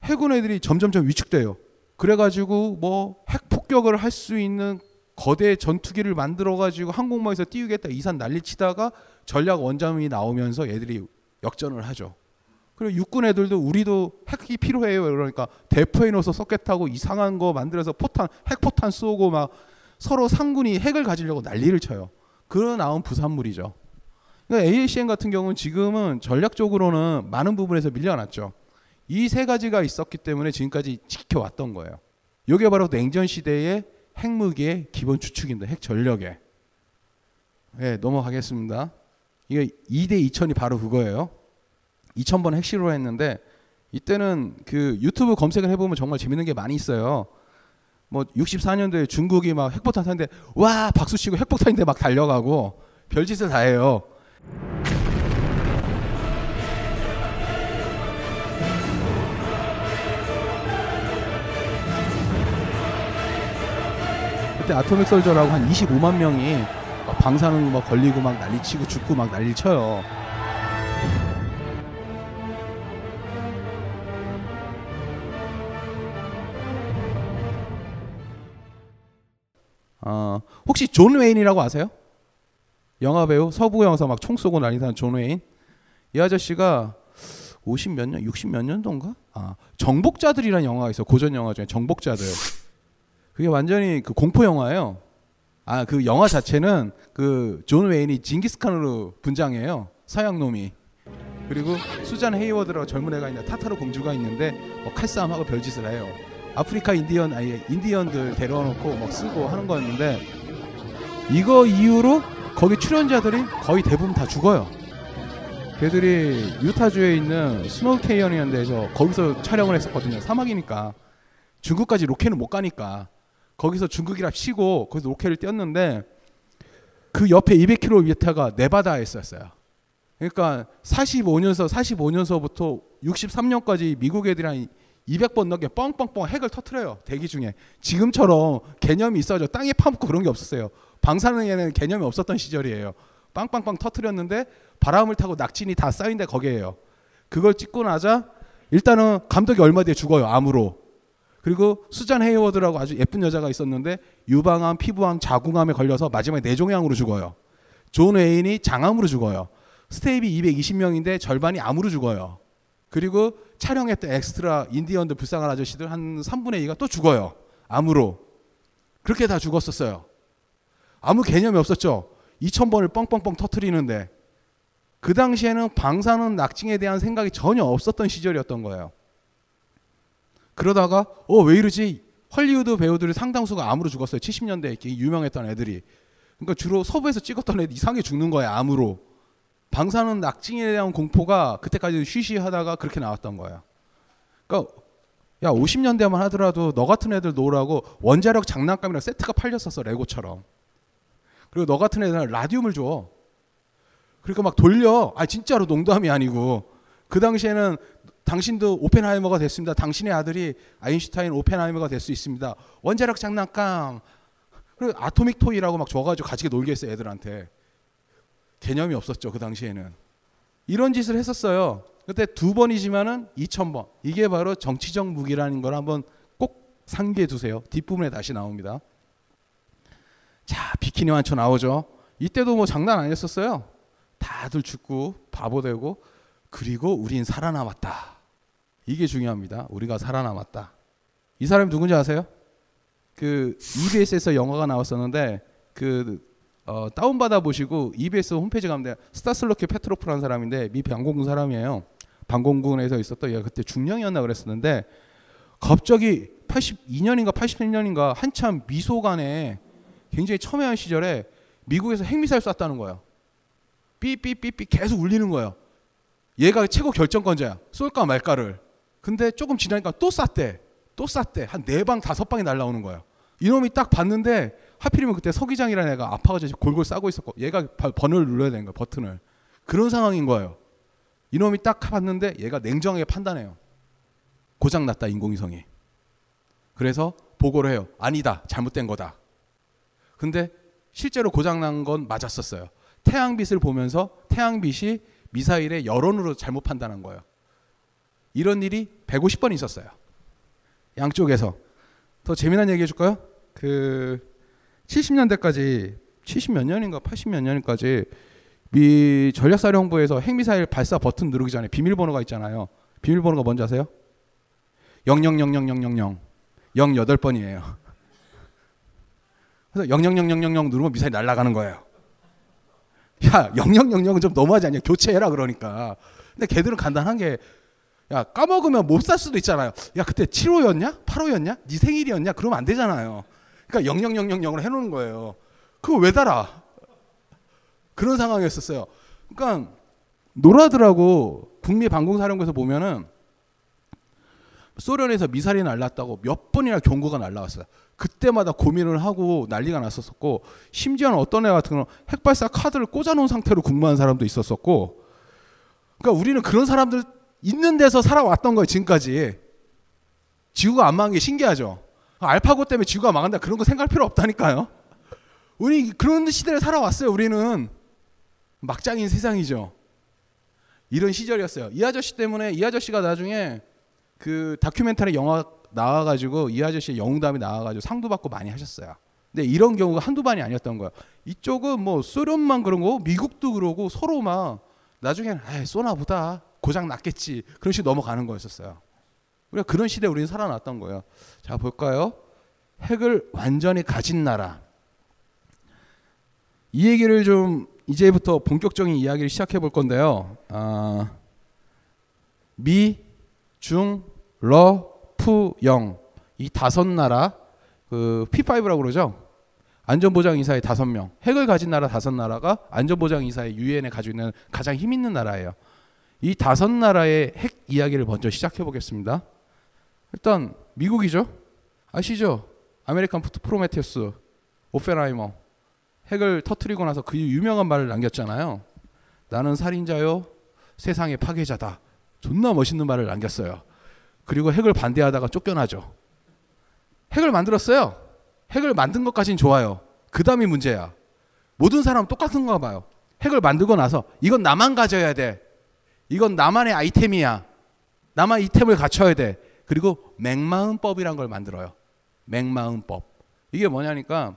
해군 애들이 점점점 위축돼요. 그래가지고 뭐 핵 폭격을 할 수 있는 거대 전투기를 만들어가지고 항공모에서 띄우겠다 이산 난리치다가 전략 원잠이 나오면서 얘들이 역전을 하죠. 그리고 육군 애들도 우리도 핵이 필요해요. 그러니까 대포에 넣어서 섞게 타고 이상한 거 만들어서 포탄 핵포탄 쏘고 막 서로 상군이 핵을 가지려고 난리를 쳐요. 그러 나온 부산물이죠. 그러니까 AACN 같은 경우는 지금은 전략적으로는 많은 부분에서 밀려났죠. 이 세 가지가 있었기 때문에 지금까지 지켜왔던 거예요. 이게 바로 냉전 시대의 핵무기의 기본 추측입니다. 핵 전력에. 네, 넘어가겠습니다. 이게 2대 2000이 바로 그거예요. 2000번 핵실로 했는데 이때는 그 유튜브 검색을 해보면 정말 재밌는 게 많이 있어요. 뭐 64년도에 중국이 막 핵폭탄 탔는데 와 박수 치고 핵폭탄인데 막 달려가고 별짓을 다 해요. 그때 atomic soldier라고 한 25만 명이 방사능 막 걸리고 막 난리치고 죽고 막 난리 쳐요. 어, 혹시 존 웨인이라고 아세요? 영화 배우 서부 영화에서 막 총 쏘고 난리 나는 존 웨인. 이 아저씨가 50 몇 년, 60 몇 년도인가? 아, 정복자들이라는 영화가 있어. 고전 영화 중에 정복자들. 그게 완전히 그 공포 영화예요. 아, 그 영화 자체는 그 존 웨인이 징기스칸으로 분장해요. 서양 놈이. 그리고 수잔 헤이워드라고 젊은 애가 있는데 타타르 공주가 있는데 뭐 칼싸움하고 별짓을 해요. 아프리카 인디언 아니 인디언들 데려놓고 막 쓰고 하는 거였는데 이거 이후로 거기 출연자들이 거의 대부분 다 죽어요. 걔들이 유타주에 있는 스노우 캐니언이라는 데서 거기서 촬영을 했었거든요. 사막이니까 중국까지 로켓은 못 가니까 거기서 중국이라 치고 거기서 로켓을 띄었는데 그 옆에 200km 네바다에 있었어요. 그러니까 45년서 45년서부터 63년까지 미국 애들이 한 200번 넘게 뻥뻥뻥 핵을 터트려요. 대기 중에. 지금처럼 개념이 있어죠. 땅에 파묻고 그런 게 없었어요. 방사능에는 개념이 없었던 시절이에요. 빵빵빵 터트렸는데 바람을 타고 낙진이 다 쌓인 데 거기에요. 그걸 찍고 나자 일단은 감독이 얼마 뒤에 죽어요. 암으로. 그리고 수잔 헤이워드라고 아주 예쁜 여자가 있었는데 유방암, 피부암, 자궁암에 걸려서 마지막에 뇌종양으로 죽어요. 존 웨인이 장암으로 죽어요. 스탭이 220명인데 절반이 암으로 죽어요. 그리고 촬영했던 엑스트라 인디언들 불쌍한 아저씨들 한 3분의 2가 또 죽어요. 암으로. 그렇게 다 죽었었어요. 아무 개념이 없었죠. 2000번을 뻥뻥뻥 터트리는데 그 당시에는 방사능 낙징에 대한 생각이 전혀 없었던 시절이었던 거예요. 그러다가 어 왜 이러지? 헐리우드 배우들이 상당수가 암으로 죽었어요. 70년대에 유명했던 애들이. 그러니까 주로 서부에서 찍었던 애들 이상하게 죽는 거예요. 암으로. 방사능 낙징에 대한 공포가 그때까지 쉬쉬하다가 그렇게 나왔던 거예요. 그러니까 야 50년대만 하더라도 너 같은 애들 놓으라고 원자력 장난감이랑 세트가 팔렸었어 레고처럼. 그리고 너 같은 애들은 라디움을 줘. 그러니까 막 돌려. 아 진짜로 농담이 아니고 그 당시에는 당신도 오펜하이머가 됐습니다. 당신의 아들이 아인슈타인 오펜하이머가 될 수 있습니다. 원자력 장난감. 그리고 아토믹 토이라고 막 줘가지고 가지게 놀게 했어요 애들한테. 개념이 없었죠 그 당시에는. 이런 짓을 했었어요. 그때 두 번이지만은 2천 번. 이게 바로 정치적 무기라는 걸 한번 꼭 상기해 두세요. 뒷부분에 다시 나옵니다. 자 비키니 완초 나오죠. 이때도 뭐 장난 아니었었어요. 다들 죽고 바보 되고 그리고 우린 살아남았다. 이게 중요합니다. 우리가 살아남았다. 이 사람이 누군지 아세요? 그 EBS에서 영화가 나왔었는데 그 어, 다운받아 보시고 EBS 홈페이지 가면. 스타슬로키 페트로프라는 사람인데 미 방공군 사람이에요. 방공군에서 있었던 얘가 그때 중령이었나 그랬었는데 갑자기 82년인가 83년인가 한참 미소간에 굉장히 첨예한 시절에 미국에서 핵미사일 쐈다는 거예요. 삐삐삐삐 계속 울리는 거예요. 얘가 최고 결정권자야. 쏠까 말까를. 근데 조금 지나니까 또 쐈대. 또 쐈대. 한 네 방 다섯 방이 날라오는 거예요. 이놈이 딱 봤는데 하필이면 그때 서기장이라는 애가 아파가지고 골골 싸고 있었고 얘가 번호를 눌러야 되는 거야 버튼을. 그런 상황인 거예요. 이놈이 딱 봤는데 얘가 냉정하게 판단해요. 고장 났다 인공위성이. 그래서 보고를 해요. 아니다 잘못된 거다. 근데 실제로 고장 난 건 맞았었어요. 태양빛을 보면서 태양빛이 미사일의 여론으로 잘못 판단한 거예요. 이런 일이 150번 있었어요. 양쪽에서. 더 재미난 얘기 해줄까요? 그 70년대까지 70몇 년인가 80몇 년까지 미 전략사령부에서 핵미사일 발사 버튼 누르기 전에 비밀번호가 있잖아요. 비밀번호가 뭔지 아세요? 00000000 08번이에요. 그래서 000000 누르면 미사일 날아가는 거예요. 야, 0000은 좀 너무하지 않냐? 교체해라 그러니까. 근데 걔들은 간단한 게 야, 까먹으면 못 살 수도 있잖아요. 야, 그때 7호였냐? 8호였냐? 네 생일이었냐? 그러면 안 되잖아요. 그러니까 00000으로 해 놓는 거예요. 그거 왜 달아? 그런 상황이었었어요. 그러니까 노라드라고 북미 방공사령부에서 보면은 소련에서 미사일이 날랐다고 몇 번이나 경고가 날라왔어요. 그때마다 고민을 하고 난리가 났었고 심지어는 어떤 애 같은 경우는 핵발사 카드를 꽂아놓은 상태로 근무한 사람도 있었었고 그러니까 우리는 그런 사람들 있는 데서 살아왔던 거예요 지금까지 지구가 안 망한 게 신기하죠 알파고 때문에 지구가 망한다. 그런 거 생각할 필요 없다니까요. 우리 그런 시대를 살아왔어요 우리는. 막장인 세상이죠. 이런 시절이었어요. 이 아저씨 때문에 이 아저씨가 나중에 그 다큐멘터리 영화 나와가지고 이 아저씨의 영웅담이 나와가지고 상도 받고 많이 하셨어요. 근데 이런 경우가 한두 번이 아니었던 거예요. 이쪽은 뭐 소련만 그런 거, 미국도 그러고 서로 막 나중에는 아 쏘나 보다. 고장 났겠지. 그런 식으로 넘어가는 거였었어요. 우리가 그런 시대에 우리는 살아났던 거예요. 자 볼까요? 핵을 완전히 가진 나라. 이 얘기를 좀 이제부터 본격적인 이야기를 시작해 볼 건데요. 아, 미, 중, 러, 프, 영. 이 다섯 나라, 그 P5라고 그러죠. 안전보장이사의 다섯 명. 핵을 가진 나라 다섯 나라가 안전보장이사의 유엔에 가지고 있는 가장 힘 있는 나라예요. 이 다섯 나라의 핵 이야기를 먼저 시작해 보겠습니다. 일단 미국이죠. 아시죠? American 푸, Prometheus, 오펜하이머. 핵을 터트리고 나서 그 유명한 말을 남겼잖아요. 나는 살인자요, 세상의 파괴자다. 존나 멋있는 말을 남겼어요. 그리고 핵을 반대하다가 쫓겨나죠. 핵을 만들었어요. 핵을 만든 것까지는 좋아요. 그 다음이 문제야. 모든 사람 똑같은가 봐요. 핵을 만들고 나서 이건 나만 가져야 돼. 이건 나만의 아이템이야. 나만 이템을 갖춰야 돼. 그리고 맹마음법이란 걸 만들어요. 맹마음법. 이게 뭐냐니까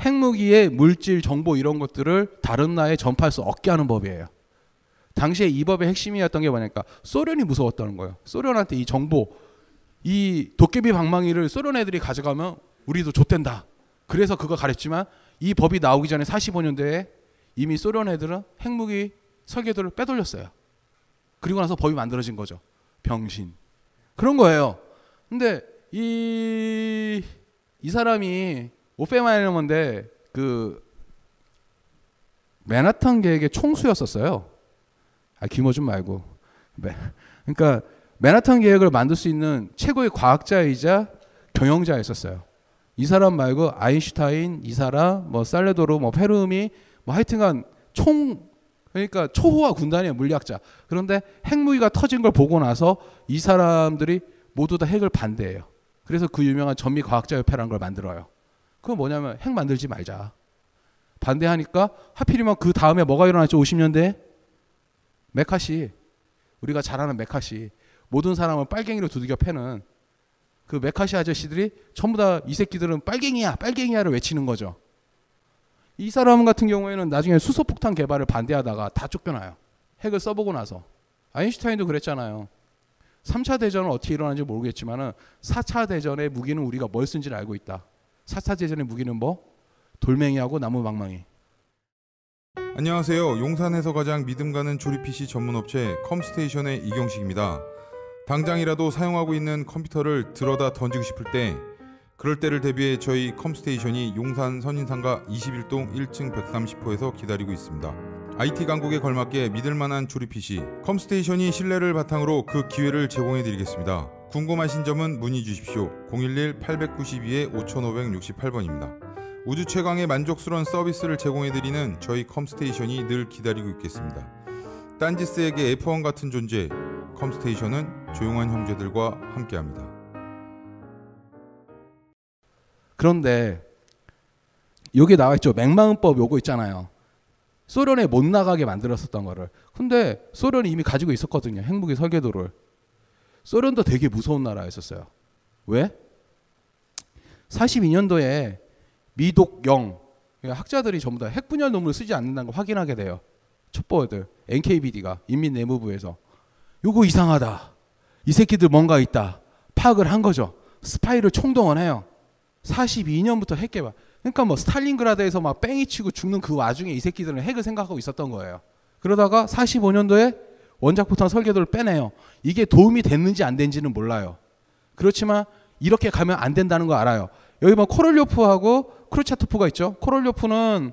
핵무기의 물질, 정보 이런 것들을 다른 나라에 전파할 수 없게 하는 법이에요. 당시에 이 법의 핵심이었던 게 뭐냐니까 소련이 무서웠다는 거예요. 소련한테 이 정보, 이 도깨비 방망이를 소련 애들이 가져가면 우리도 좆된다. 그래서 그거 가렸지만 이 법이 나오기 전에 45년대에 이미 소련 애들은 핵무기 설계도를 빼돌렸어요. 그리고 나서 법이 만들어진 거죠. 병신. 그런 거예요. 근데 이, 이 사람이 오페마이너인데 그 맨하탄 계획의 총수였었어요. 아, 기모 좀 말고. 그러니까 맨하탄 계획을 만들 수 있는 최고의 과학자이자 경영자였었어요. 이 사람 말고 아인슈타인, 이 사람, 뭐 살레도르, 뭐 페르미, 뭐 하여튼간 총 그러니까 초호화 군단이에요 물리학자. 그런데 핵무기가 터진 걸 보고 나서 이 사람들이 모두 다 핵을 반대해요. 그래서 그 유명한 전미 과학자 협회라는 걸 만들어요. 그건 뭐냐면 핵 만들지 말자. 반대하니까 하필이면 그 다음에 뭐가 일어났죠? 50년대 메카시 우리가 잘 아는 메카시 모든 사람을 빨갱이로 두들겨 패는 그 메카시 아저씨들이 전부 다 이 새끼들은 빨갱이야 빨갱이야를 외치는 거죠. 이 사람 같은 경우에는 나중에 수소폭탄 개발을 반대하다가 다 쫓겨나요. 핵을 써보고 나서 아인슈타인도 그랬잖아요. 3차 대전은 어떻게 일어나는지 모르겠지만은 4차 대전의 무기는 우리가 뭘 쓴지를 알고 있다. 4차 대전의 무기는 뭐? 돌멩이하고 나무 방망이. 안녕하세요. 용산에서 가장 믿음 가는 조립 PC 전문 업체 컴스테이션의 이경식입니다. 당장이라도 사용하고 있는 컴퓨터를 들어다 던지고 싶을 때 그럴 때를 대비해 저희 컴스테이션이 용산 선인상가 21동 1층 130호에서 기다리고 있습니다. IT 강국에 걸맞게 믿을 만한 조립 PC 컴스테이션이 신뢰를 바탕으로 그 기회를 제공해 드리겠습니다. 궁금하신 점은 문의 주십시오. 011-892-5568번입니다. 우주 최강의 만족스러운 서비스를 제공해 드리는 저희 컴스테이션이 늘 기다리고 있겠습니다. 딴지스에게 F1 같은 존재, 컴스테이션은 조용한 형제들과 함께합니다. 그런데 여기 나와 있죠. 맥마음법 요거 있잖아요. 소련에 못 나가게 만들었었던 거를. 근데 소련이 이미 가지고 있었거든요. 핵무기 설계도를. 소련도 되게 무서운 나라였었어요. 왜? 42년도에 미독영 학자들이 전부 다 핵분열 논문을 쓰지 않는다는 걸 확인하게 돼요. 첩보들 NKVD가 인민내무부에서 요거 이상하다. 이 새끼들 뭔가 있다. 파악을 한 거죠. 스파이를 총동원해요. 42년부터 핵 개발. 그러니까 뭐 스탈린그라드에서 막 뺑이 치고 죽는 그 와중에 이 새끼들은 핵을 생각하고 있었던 거예요. 그러다가 45년도에 원자폭탄 설계도를 빼내요. 이게 도움이 됐는지 안 된지는 몰라요. 그렇지만 이렇게 가면 안 된다는 거 알아요. 여기 뭐 코롤료프하고 쿠르차토프가 있죠. 코롤료프는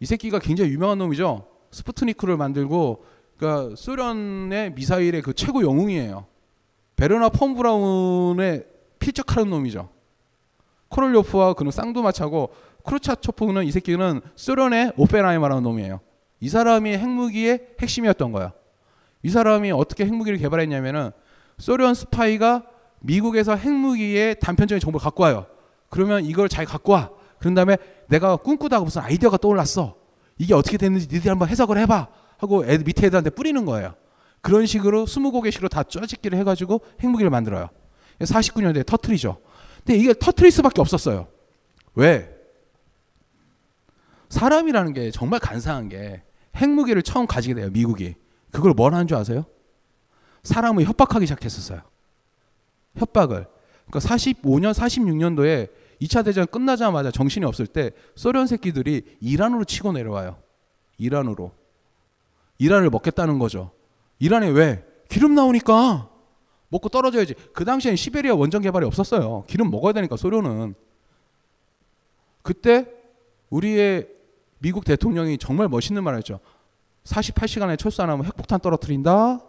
이 새끼가 굉장히 유명한 놈이죠. 스푸트니크를 만들고 그러니까 소련의 미사일의 그 최고 영웅이에요. 베르너 폰 브라운에 필적하는 놈이죠. 코롤료프와 그는 쌍두마차고 쿠르차토프는 이 새끼는 소련의 오펜하이머라는 놈이에요. 이 사람이 핵무기의 핵심이었던 거야. 이 사람이 어떻게 핵무기를 개발했냐면은 소련 스파이가 미국에서 핵무기의 단편적인 정보를 갖고 와요. 그러면 이걸 잘 갖고 와. 그런 다음에 내가 꿈꾸다가 무슨 아이디어가 떠올랐어. 이게 어떻게 됐는지 니들이 한번 해석을 해봐. 하고 애들 밑에 애들한테 뿌리는 거예요. 그런 식으로 스무 고개식으로 다 쪼짓기를 해가지고 핵무기를 만들어요. 49년도에 터트리죠. 근데 이게 터트릴 수밖에 없었어요. 왜? 사람이라는 게 정말 간사한 게 핵무기를 처음 가지게 돼요. 미국이. 그걸 뭘 하는 줄 아세요? 사람을 협박하기 시작했었어요. 협박을. 그러니까 45년, 46년도에 2차 대전 끝나자마자 정신이 없을 때 소련 새끼들이 이란으로 치고 내려와요. 이란으로. 이란을 먹겠다는 거죠. 이란에 왜? 기름 나오니까 먹고 떨어져야지. 그 당시엔 시베리아 원전 개발이 없었어요. 기름 먹어야 되니까 소련은. 그때 우리의 미국 대통령이 정말 멋있는 말을 했죠. 48시간에 철수 안 하면 핵폭탄 떨어뜨린다.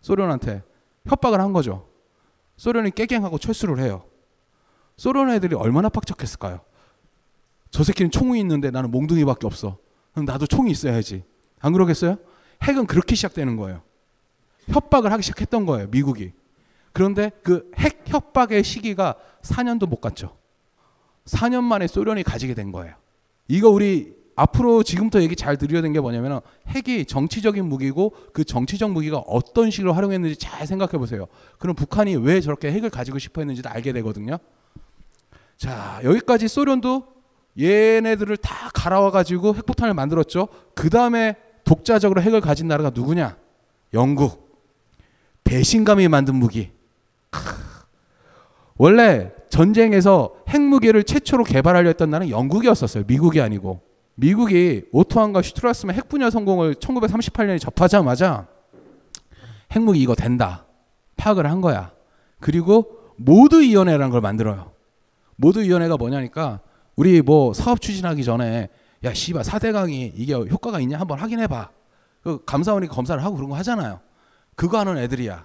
소련한테 협박을 한 거죠. 소련이 깨갱하고 철수를 해요. 소련 애들이 얼마나 빡적했을까요? 저 새끼는 총이 있는데 나는 몽둥이밖에 없어. 그럼 나도 총이 있어야지. 안 그러겠어요? 핵은 그렇게 시작되는 거예요. 협박을 하기 시작했던 거예요, 미국이. 그런데 그 핵 협박의 시기가 4년도 못 갔죠. 4년 만에 소련이 가지게 된 거예요. 이거 우리 앞으로 지금부터 얘기 잘 드려야 되는 게 뭐냐면 핵이 정치적인 무기고 그 정치적 무기가 어떤 식으로 활용했는지 잘 생각해 보세요. 그럼 북한이 왜 저렇게 핵을 가지고 싶어 했는지도 알게 되거든요. 자, 여기까지 소련도 얘네들을 다 갈아와 가지고 핵폭탄을 만들었죠. 그 다음에 독자적으로 핵을 가진 나라가 누구냐? 영국. 배신감이 만든 무기. 원래 전쟁에서 핵무기를 최초로 개발하려 했던 나라는 영국이었었어요. 미국이 아니고. 미국이 오토안과 슈트라스만 핵분열 성공을 1938년에 접하자마자 핵무기 이거 된다. 파악을 한 거야. 그리고 모두위원회라는 걸 만들어요. 모두위원회가 뭐냐니까 우리 뭐 사업 추진하기 전에 야 씨발 사대강이 이게 효과가 있냐 한번 확인해봐. 그 감사원이 검사를 하고 그런 거 하잖아요. 그거 하는 애들이야.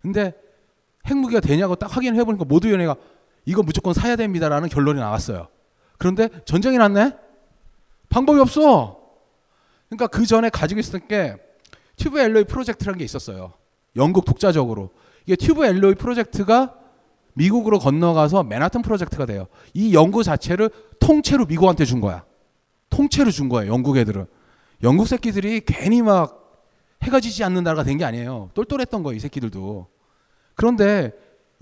근데 핵무기가 되냐고 딱 확인을 해보니까 모두 위원회가 이거 무조건 사야 됩니다라는 결론이 나왔어요. 그런데 전쟁이 났네? 방법이 없어. 그러니까 그 전에 가지고 있었던 게 튜브 엘로이 프로젝트라는 게 있었어요. 영국 독자적으로. 이게 튜브 엘로이 프로젝트가 미국으로 건너가서 맨하튼 프로젝트가 돼요. 이 연구 자체를 통째로 미국한테 준 거야. 통째로 준 거예요. 영국 애들은. 영국 새끼들이 괜히 막 해가 지지 않는 나라가 된 게 아니에요. 똘똘했던 거예요. 이 새끼들도. 그런데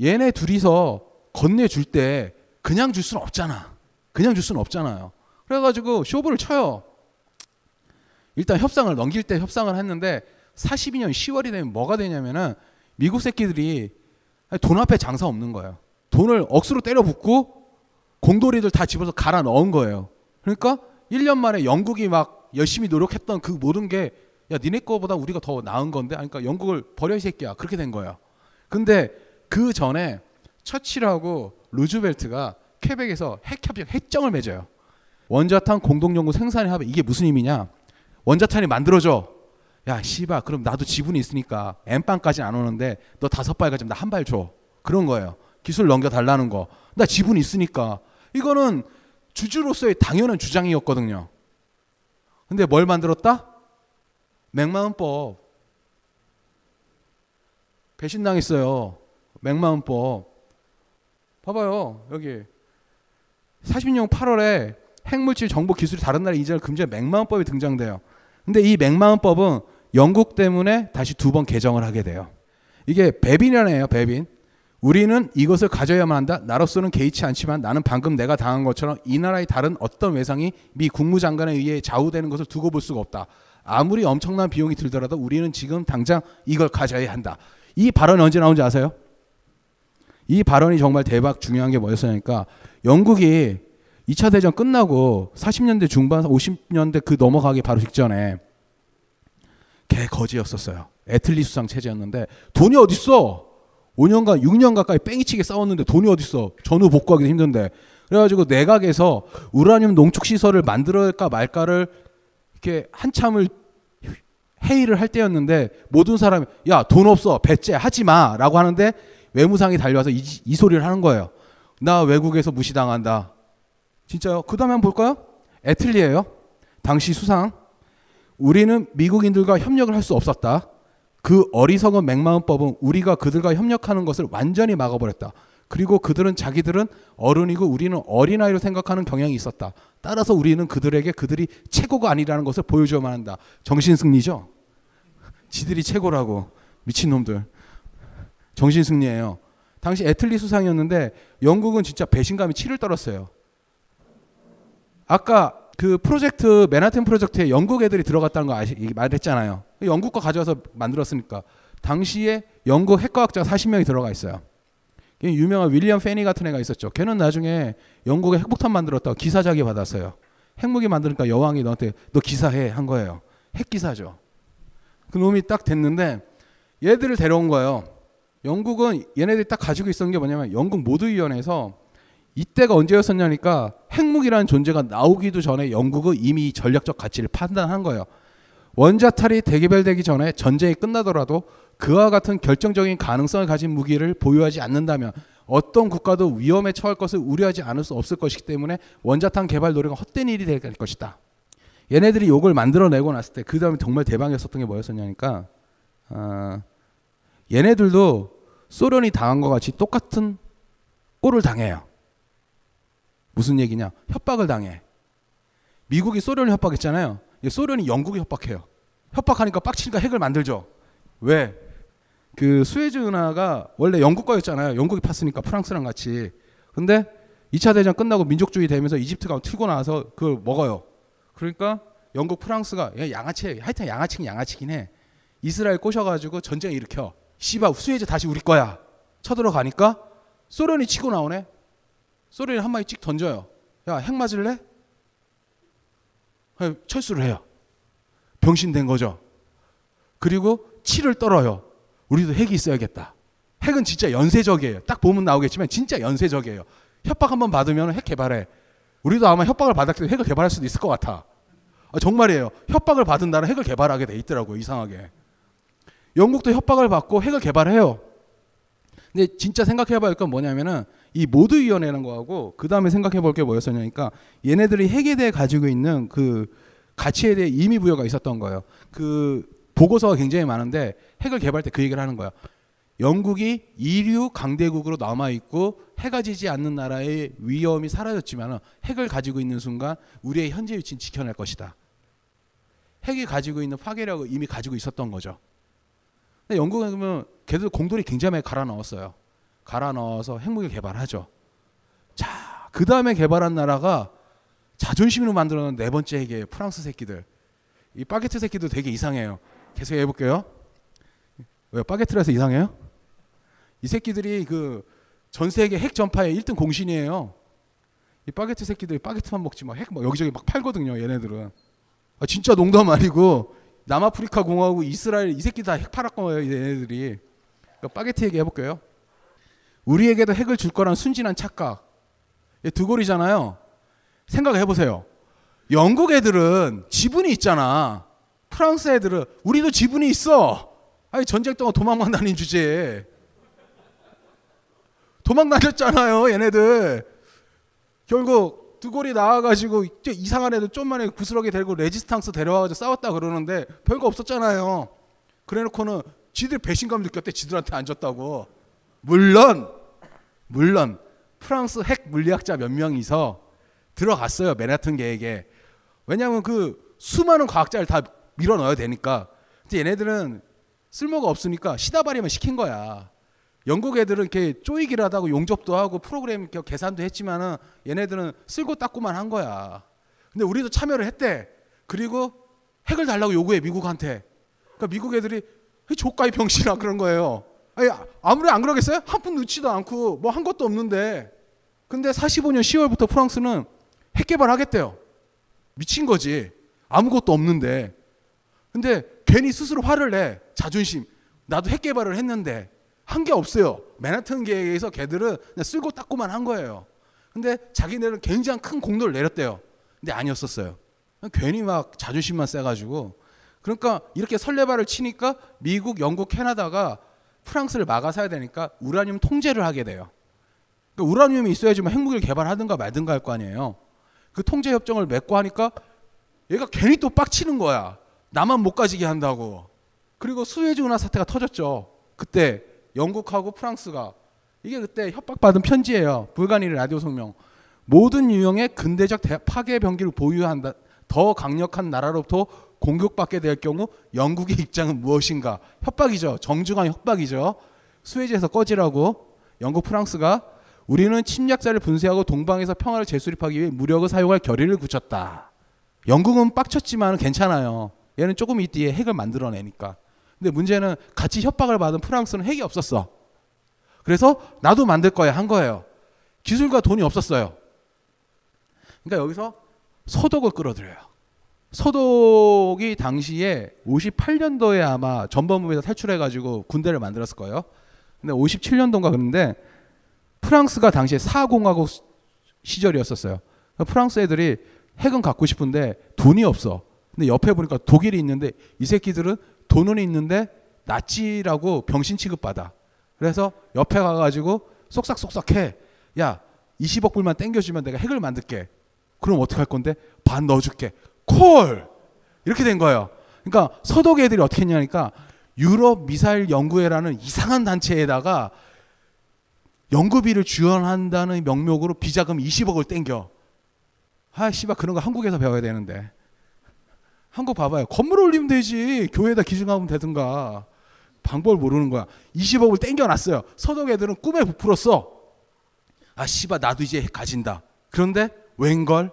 얘네 둘이서 건네줄 때 그냥 줄 수는 없잖아. 그냥 줄 수는 없잖아요. 그래가지고 쇼부를 쳐요. 일단 협상을 넘길 때 협상을 했는데 42년 10월이 되면 뭐가 되냐면은 미국 새끼들이 돈 앞에 장사 없는 거예요. 돈을 억수로 때려 붓고 공돌이들 다 집어서 갈아 넣은 거예요. 그러니까 1년 만에 영국이 막 열심히 노력했던 그 모든 게 야 니네 거보다 우리가 더 나은 건데 그러니까 영국을 버려 이 새끼야 그렇게 된 거예요. 근데 그 전에 처칠하고 루즈벨트가 퀘벡에서 핵협력 핵정을 맺어요. 원자탄 공동연구 생산의 합의 이게 무슨 의미냐? 원자탄이 만들어져. 야 씨바 그럼 나도 지분이 있으니까 엠빵까지는 안 오는데 너 다섯 발 가지면 나 한 발 줘. 그런 거예요. 기술 넘겨 달라는 거. 나 지분이 있으니까. 이거는 주주로서의 당연한 주장이었거든요. 근데 뭘 만들었다? 맥마음법. 배신당했어요. 맥마음법. 봐봐요. 여기 40년 8월에 핵물질 정보 기술이 다른 나라 이전을 금지한 맥마음법이 등장돼요. 근데 이 맥마음법은 영국 때문에 다시 두 번 개정을 하게 돼요. 이게 배빈이라네요. 배빈. 우리는 이것을 가져야만 한다. 나로서는 개의치 않지만 나는 방금 내가 당한 것처럼 이 나라의 다른 어떤 외상이 미 국무장관에 의해 좌우되는 것을 두고 볼 수가 없다. 아무리 엄청난 비용이 들더라도 우리는 지금 당장 이걸 가져야 한다. 이 발언이 언제 나온지 아세요? 이 발언이 정말 대박 중요한 게 뭐였으니까 영국이 2차 대전 끝나고 40년대 중반 50년대 그 넘어가기 바로 직전에 개 거지였었어요. 애틀리 수상 체제였는데 돈이 어딨어? 5년간 6년 가까이 뺑이치게 싸웠는데 돈이 어딨어? 전후 복구하기도 힘든데 그래가지고 내각에서 우라늄 농축 시설을 만들까 말까를 이렇게 한참을 회의를 할 때였는데 모든 사람이 야 돈 없어 배째 하지 마라고 하는데 외무상이 달려와서 이, 이 소리를 하는 거예요. 나 외국에서 무시당한다. 진짜요? 그 다음에 한번 볼까요? 애틀리예요. 당시 수상. 우리는 미국인들과 협력을 할 수 없었다. 그 어리석은 맥마음법은 우리가 그들과 협력하는 것을 완전히 막아버렸다. 그리고 그들은 자기들은 어른이고 우리는 어린아이로 생각하는 경향이 있었다. 따라서 우리는 그들에게 그들이 최고가 아니라는 것을 보여줘야만 한다. 정신승리죠? 지들이 최고라고. 미친놈들. 정신승리예요. 당시 애틀리 수상이었는데 영국은 진짜 배신감이 치를 떨었어요. 아까 그 프로젝트 맨하튼 프로젝트에 영국 애들이 들어갔다는 거 아시, 말했잖아요. 영국 거 가져와서 만들었으니까 당시에 영국 핵과학자 40명이 들어가 있어요. 유명한 윌리엄 페니 같은 애가 있었죠. 걔는 나중에 영국에 핵폭탄 만들었다고 기사자기 받았어요. 핵무기 만드니까 여왕이 너한테 너 기사해 한 거예요. 핵기사죠. 그 놈이 딱 됐는데 얘들을 데려온 거예요. 영국은 얘네들이 딱 가지고 있었던 게 뭐냐면 영국 모두위원회에서 이때가 언제였었냐니까 핵무기라는 존재가 나오기도 전에 영국은 이미 전략적 가치를 판단한 거예요. 원자탈이 대개별되기 전에 전쟁이 끝나더라도 그와 같은 결정적인 가능성을 가진 무기를 보유하지 않는다면 어떤 국가도 위험에 처할 것을 우려하지 않을 수 없을 것이기 때문에 원자탄 개발 노력은 헛된 일이 될 것이다. 얘네들이 이걸 만들어내고 났을 때 그 다음에 정말 대박이었었던 게 뭐였었냐니까 어, 얘네들도 소련이 당한 것 같이 똑같은 꼴을 당해요. 무슨 얘기냐? 협박을 당해. 미국이 소련을 협박했잖아요. 소련이 영국이 협박해요. 협박하니까 빡치니까 핵을 만들죠. 왜? 그 수에즈 운하가 원래 영국 거였잖아요. 영국이 팠으니까 프랑스랑 같이. 근데 2차 대전 끝나고 민족주의 되면서 이집트가 튀고 나서 그걸 먹어요. 그러니까 영국 프랑스가 양아치 하여튼 양아치긴 양아치긴 해. 이스라엘 꼬셔가지고 전쟁 일으켜. 씨바 수에즈 다시 우리 거야. 쳐들어가니까 소련이 치고 나오네. 소련이 한 마디 찍 던져요. 야, 핵 맞을래? 철수를 해요. 병신된 거죠. 그리고 치를 떨어요. 우리도 핵이 있어야겠다. 핵은 진짜 연쇄적이에요. 딱 보면 나오겠지만 진짜 연쇄적이에요. 협박 한번 받으면 핵 개발해. 우리도 아마 협박을 받았기 때문에 핵을 개발할 수도 있을 것 같아. 아, 정말이에요. 협박을 받은 나라 핵을 개발하게 돼 있더라고요. 이상하게. 영국도 협박을 받고 핵을 개발해요. 근데 진짜 생각해 봐야 할 건 뭐냐면은 이 모두위원회라는 거하고 그 다음에 생각해 볼 게 뭐였었냐니까 얘네들이 핵에 대해 가지고 있는 그 가치에 대해 임의 부여가 있었던 거예요. 그 보고서가 굉장히 많은데 핵을 개발 때그 얘기를 하는 거예요. 영국이 이류 강대국으로 남아 있고 해가 지지 않는 나라의 위험이 사라졌지만 핵을 가지고 있는 순간 우리의 현재 위치는 지켜낼 것이다. 핵이 가지고 있는 파괴력을 이미 가지고 있었던 거죠. 근데 영국은 그러면 걔들 공돌이 굉장히 많이 갈아 넣었어요. 갈아 넣어서 핵무기 개발하죠. 자, 그 다음에 개발한 나라가 자존심으로 만들어놓은 네 번째 핵이에요. 프랑스 새끼들. 이 바게트 새끼도 되게 이상해요. 계속 해볼게요. 왜 바게트라서 이상해요? 이 새끼들이 그 전 세계 핵 전파의 1등 공신이에요. 이 바게트 새끼들이 바게트만 먹지 막 핵 막 여기저기 막 팔거든요. 얘네들은. 아, 진짜 농담 아니고 남아프리카 공화국 이스라엘 이 새끼 다 핵 팔았거예요. 얘네들이. 그러니까 바게트 얘기 해볼게요. 우리에게도 핵을 줄 거란 순진한 착각. 얘 두골이잖아요. 생각해 보세요. 영국 애들은 지분이 있잖아. 프랑스 애들은 우리도 지분이 있어. 아니 전쟁 동안 도망만 다닌 주제에 도망 다녔잖아요. 얘네들 결국 두골이 나와가지고 이상한 애들 좀만에 구스러기 데리고 레지스탕스 데려와가지고 싸웠다 그러는데 별거 없었잖아요. 그래놓고는 지들 배신감 느꼈대. 지들한테 안 줬다고. 물론 물론 프랑스 핵 물리학자 몇 명이서 들어갔어요. 맨하튼 계획에. 왜냐하면 그 수많은 과학자를 다 밀어 넣어야 되니까. 근데 얘네들은 쓸모가 없으니까 시다발이만 시킨 거야. 영국 애들은 이렇게 쪼이기라도 하고 용접도 하고 프로그램 계산도 했지만은 얘네들은 쓸고 닦고만 한 거야. 근데 우리도 참여를 했대. 그리고 핵을 달라고 요구해 미국한테. 그러니까 미국 애들이 조카이 병신아 그런 거예요. 아니 아무리 안 그러겠어요? 한 푼 넣지도 않고 뭐 한 것도 없는데. 근데 45년 10월부터 프랑스는 핵 개발하겠대요. 미친 거지. 아무것도 없는데. 근데 괜히 스스로 화를 내. 자존심. 나도 핵 개발을 했는데 한 게 없어요. 맨하튼 계획에서 걔들은 쓸고 닦고만 한 거예요. 근데 자기네는 굉장히 큰 공로를 내렸대요. 근데 아니었었어요. 괜히 막 자존심만 세가지고. 그러니까 이렇게 설레발을 치니까 미국, 영국, 캐나다가 프랑스를 막아서야 되니까 우라늄 통제를 하게 돼요. 그러니까 우라늄이 있어야지만 핵무기를 개발하든가 말든가 할 거 아니에요. 그 통제 협정을 맺고 하니까 얘가 괜히 또 빡치는 거야. 나만 못 가지게 한다고. 그리고 수에즈 운하 사태가 터졌죠. 그때 영국하고 프랑스가 이게 그때 협박받은 편지예요. 불가니 라디오 성명. 모든 유형의 근대적 파괴 병기를 보유한다. 더 강력한 나라로부터 공격받게 될 경우 영국의 입장은 무엇인가? 협박이죠. 정중한 협박이죠. 스웨즈에서 꺼지라고 영국 프랑스가 우리는 침략자를 분쇄하고 동방에서 평화를 재수립하기 위해 무력을 사용할 결의를 굳혔다. 영국은 빡쳤지만 괜찮아요. 얘는 조금 이뒤에 핵을 만들어내니까. 근데 문제는 같이 협박을 받은 프랑스는 핵이 없었어. 그래서 나도 만들 거야 한 거예요. 기술과 돈이 없었어요. 그러니까 여기서 서독을 끌어들여요. 서독이 당시에 58년도에 아마 전범부에서 탈출해가지고 군대를 만들었을 거예요. 근데 57년도인가 그런데 프랑스가 당시에 사공화국 시절이었었어요. 프랑스 애들이 핵은 갖고 싶은데 돈이 없어. 근데 옆에 보니까 독일이 있는데 이 새끼들은 돈은 있는데 나치라고 병신 취급받아. 그래서 옆에 가가지고 쏙싹쏙싹해. 야 20억 불만 땡겨주면 내가 핵을 만들게. 그럼 어떻게 할 건데? 반 넣어줄게. 콜! 이렇게 된 거예요. 그러니까 서독 애들이 어떻게 했냐니까 유럽 미사일 연구회라는 이상한 단체에다가 연구비를 지원한다는 명목으로 비자금 20억을 땡겨. 아, 씨발 그런 거 한국에서 배워야 되는데. 한국 봐봐요. 건물 올리면 되지. 교회에다 기증하면 되든가. 방법을 모르는 거야. 20억을 땡겨놨어요. 서독 애들은 꿈에 부풀었어. 아, 씨발 나도 이제 가진다. 그런데 웬걸?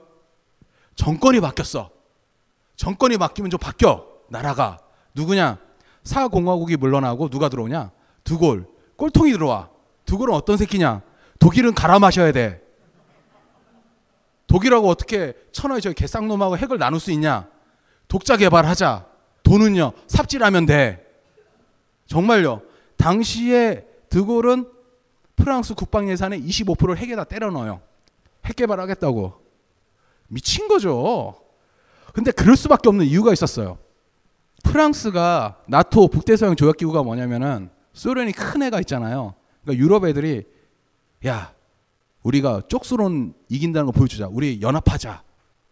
정권이 바뀌었어. 정권이 바뀌면 좀 바뀌어. 나라가. 누구냐? 사공화국이 물러나고 누가 들어오냐? 두골. 꼴통이 들어와. 두골은 어떤 새끼냐? 독일은 갈아 마셔야 돼. 독일하고 어떻게 천하의 저 개쌍놈하고 핵을 나눌 수 있냐? 독자 개발하자. 돈은요, 삽질하면 돼. 정말요. 당시에 드골은 프랑스 국방 예산의 25%를 핵에다 때려 넣어요. 핵 개발하겠다고. 미친 거죠. 근데 그럴 수밖에 없는 이유가 있었어요. 프랑스가 나토 북대서양 조약 기구가 뭐냐면은 소련이 큰 애가 있잖아요. 그러니까 유럽 애들이 야 우리가 쪽수론 이긴다는 거 보여주자. 우리 연합하자.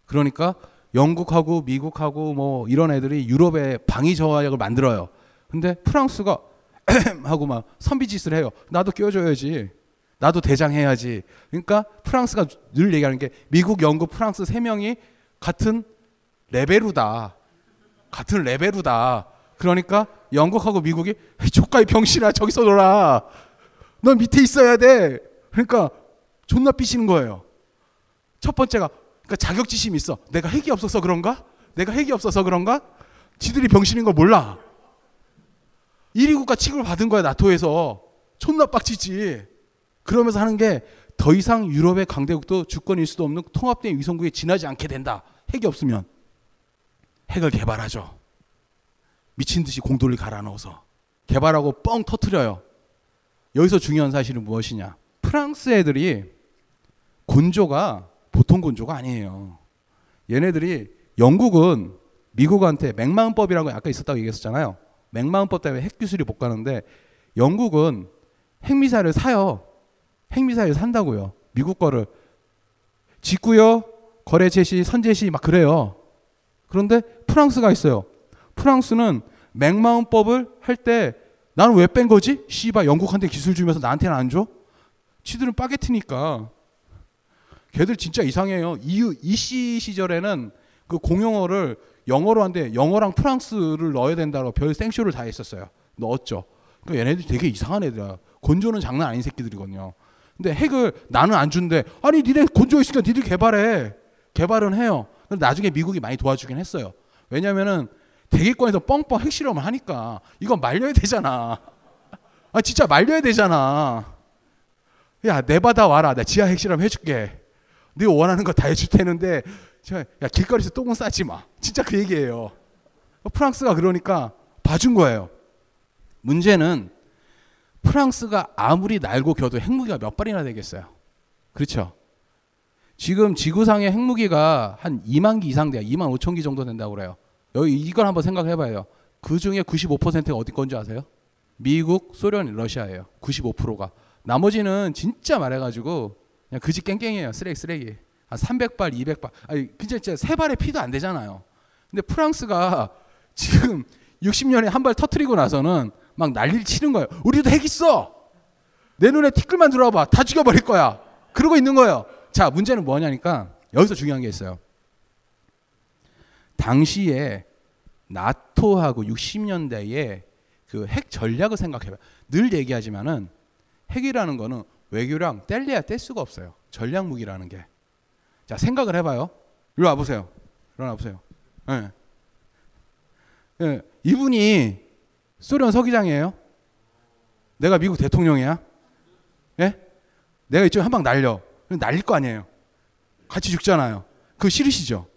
그러니까 영국하고 미국하고 뭐 이런 애들이 유럽에 방위 저하약을 만들어요. 근데 프랑스가 하고 막 선비짓을 해요. 나도 끼워줘야지. 나도 대장해야지. 그러니까 프랑스가 늘 얘기하는 게 미국, 영국, 프랑스 세 명이 같은 레벨루다. 같은 레벨루다. 그러니까 영국하고 미국이 조카의 병신아 저기서 놀아. 넌 밑에 있어야 돼. 그러니까 존나 삐시는 거예요. 첫 번째가 그러니까 자격지심이 있어. 내가 핵이 없어서 그런가? 내가 핵이 없어서 그런가? 지들이 병신인 걸 몰라. 1위 국가 취급을 받은 거야 나토에서. 존나 빡치지. 그러면서 하는 게 더 이상 유럽의 강대국도 주권일 수도 없는 통합된 위성국에 지나지 않게 된다. 핵이 없으면 핵을 개발하죠. 미친 듯이 공돌리 갈아 넣어서 개발하고 뻥 터트려요. 여기서 중요한 사실은 무엇이냐? 프랑스 애들이 곤조가 보통 곤조가 아니에요. 얘네들이 영국은 미국한테 맥마음법이라고 아까 있었다고 얘기했었잖아요. 맥마음법 때문에 핵 기술이 못 가는데 영국은 핵미사일을 사요. 핵미사일 산다고요. 미국 거를 짓고요. 거래 제시, 선제 시 막 그래요. 그런데 프랑스가 있어요. 프랑스는 맥마음법을 할 때 나는 왜 뺀 거지? 씨바 영국한테 기술 주면서 나한테는 안 줘? 치들은 빠게트니까. 걔들 진짜 이상해요. 이 이씨 시절에는 그 공용어를 영어로 한데 영어랑 프랑스를 넣어야 된다고 별 생쇼를 다 했었어요. 넣었죠. 그러니까 얘네들 되게 이상한 애들이야. 곤조는 장난 아닌 새끼들이거든요. 근데 핵을 나는 안 준대. 아니 니네 곤조 있으니까 니들 개발해. 개발은 해요. 근데 나중에 미국이 많이 도와주긴 했어요. 왜냐면은 대기권에서 뻥뻥 핵실험을 하니까 이건 말려야 되잖아. 아 진짜 말려야 되잖아. 야 내 바다 와라. 나 지하 핵실험 해줄게. 네 원하는 거 다 해줄 테는데 야 길거리에서 똥은 싸지 마. 진짜 그 얘기예요. 프랑스가 그러니까 봐준 거예요. 문제는 프랑스가 아무리 날고 겨도 핵무기가 몇 발이나 되겠어요. 그렇죠. 지금 지구상의 핵무기가 한 2만 기 이상 돼요. 2만 5천 기 정도 된다고 그래요. 여기 이걸 한번 생각해 봐요. 그 중에 95%가 어디 건지 아세요? 미국, 소련, 러시아예요. 95%가. 나머지는 진짜 말해가지고 그냥 그지 깽깽이에요. 쓰레기 쓰레기. 한 300발, 200발. 아니 진짜 세 발의 피도 안 되잖아요. 근데 프랑스가 지금 60년에 한 발 터트리고 나서는 막 난리를 치는 거예요. 우리도 핵 있어. 내 눈에 티끌만 들어와봐. 다 죽여버릴 거야. 그러고 있는 거예요. 자, 문제는 뭐냐니까 여기서 중요한 게 있어요. 당시에 나토하고 60년대에 그 핵 전략을 생각해봐요. 늘 얘기하지만은 핵이라는 거는 외교랑 뗄래야 뗄 수가 없어요. 전략 무기라는 게. 자, 생각을 해봐요. 일로 와보세요. 일어나 보세요. 예. 예. 이분이 소련 서기장이에요. 내가 미국 대통령이야. 예? 내가 이쪽 한방 날려. 날릴 거 아니에요. 같이 죽잖아요. 그거 싫으시죠?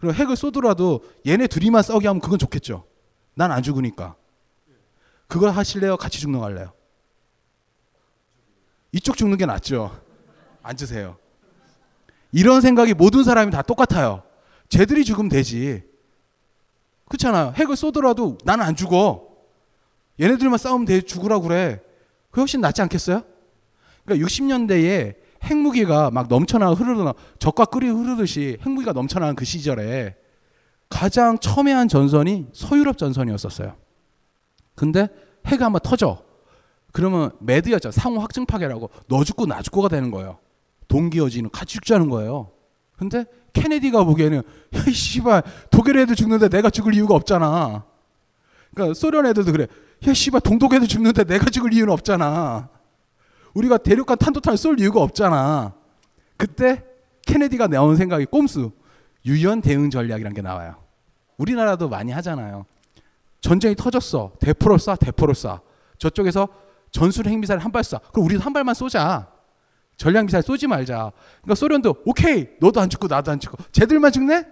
그리고 핵을 쏘더라도 얘네 둘이만 싸우게 하면 그건 좋겠죠. 난 안 죽으니까. 그걸 하실래요? 같이 죽는 거 할래요? 이쪽 죽는 게 낫죠. 앉으세요. 이런 생각이 모든 사람이 다 똑같아요. 쟤들이 죽으면 되지. 그렇잖아요. 핵을 쏘더라도 나는 안 죽어. 얘네들만 싸우면 돼 죽으라고 그래. 그 훨씬 낫지 않겠어요? 그러니까 60년대에 핵무기가 막 넘쳐나 흐르나 적과 끓이 흐르듯이 핵무기가 넘쳐나는 그 시절에 가장 첨예한 전선이 서유럽 전선이었었어요. 근데 핵이 한번 터져. 그러면 매드였죠. 상호 확증 파괴라고 너 죽고 나 죽고가 되는 거예요. 동기어지는 같이 죽자는 거예요. 근데 케네디가 보기에는 야 씨발 독일 애들 죽는데 내가 죽을 이유가 없잖아. 그러니까 소련 애들도 그래. 야 씨발 동독 애들 죽는데 내가 죽을 이유는 없잖아. 우리가 대륙간 탄도탄을 쏠 이유가 없잖아. 그때 케네디가 나온 생각이 꼼수 유연 대응 전략이란 게 나와요. 우리나라도 많이 하잖아요. 전쟁이 터졌어. 대포를 쏴, 대포를 쏴. 저쪽에서 전술 핵미사일 한 발 쏴. 그럼 우리도 한 발만 쏘자. 전략 미사일 쏘지 말자. 그러니까 소련도 오케이 너도 안 죽고 나도 안 죽고 쟤들만 죽네?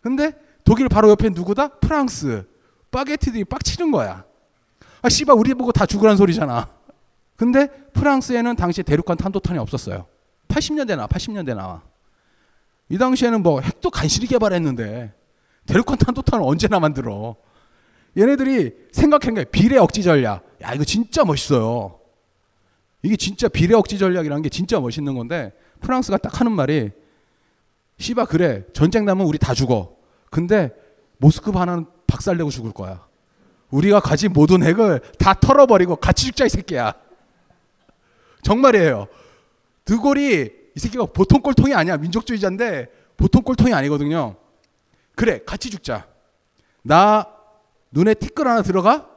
근데 독일 바로 옆에 누구다? 프랑스. 파게티들이 빡치는 거야. 아 씨발 우리 보고 다 죽으란 소리잖아. 근데 프랑스에는 당시 대륙간 탄도탄이 없었어요. 80년대 나와. 80년대 나와. 이 당시에는 뭐 핵도 간신히 개발했는데 대륙간 탄도탄을 언제나 만들어. 얘네들이 생각한 게 비례 억지 전략. 야 이거 진짜 멋있어요. 이게 진짜 비례 억지 전략이라는 게 진짜 멋있는 건데 프랑스가 딱 하는 말이 씨바 그래 전쟁 나면 우리 다 죽어. 근데 모스크바 하나는 박살내고 죽을 거야. 우리가 가진 모든 핵을 다 털어버리고 같이 죽자 이 새끼야. 정말이에요. 드골이 이 새끼가 보통 꼴통이 아니야. 민족주의자인데 보통 꼴통이 아니거든요. 그래 같이 죽자. 나 눈에 티끌 하나 들어가?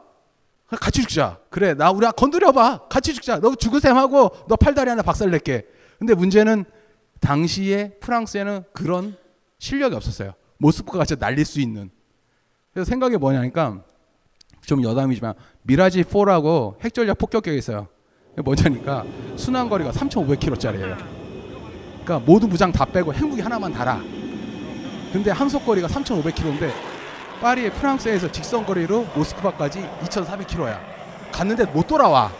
같이 죽자. 그래 나 우리 건드려봐. 같이 죽자. 너 죽으셈 하고 너 팔다리 하나 박살낼게. 근데 문제는 당시에 프랑스에는 그런 실력이 없었어요. 모스크바 같이 날릴 수 있는. 그래서 생각이 뭐냐니까 좀 여담이지만 미라지 4라고 핵전략 폭격기가 있어요. 뭐냐니까 순항 거리가 3,500km짜리예요. 그러니까 모든 무장 다 빼고 핵무기 하나만 달아. 근데 항속 거리가 3,500km인데 파리의 프랑스에서 직선 거리로 모스크바까지 2,400km야. 갔는데 못 돌아와.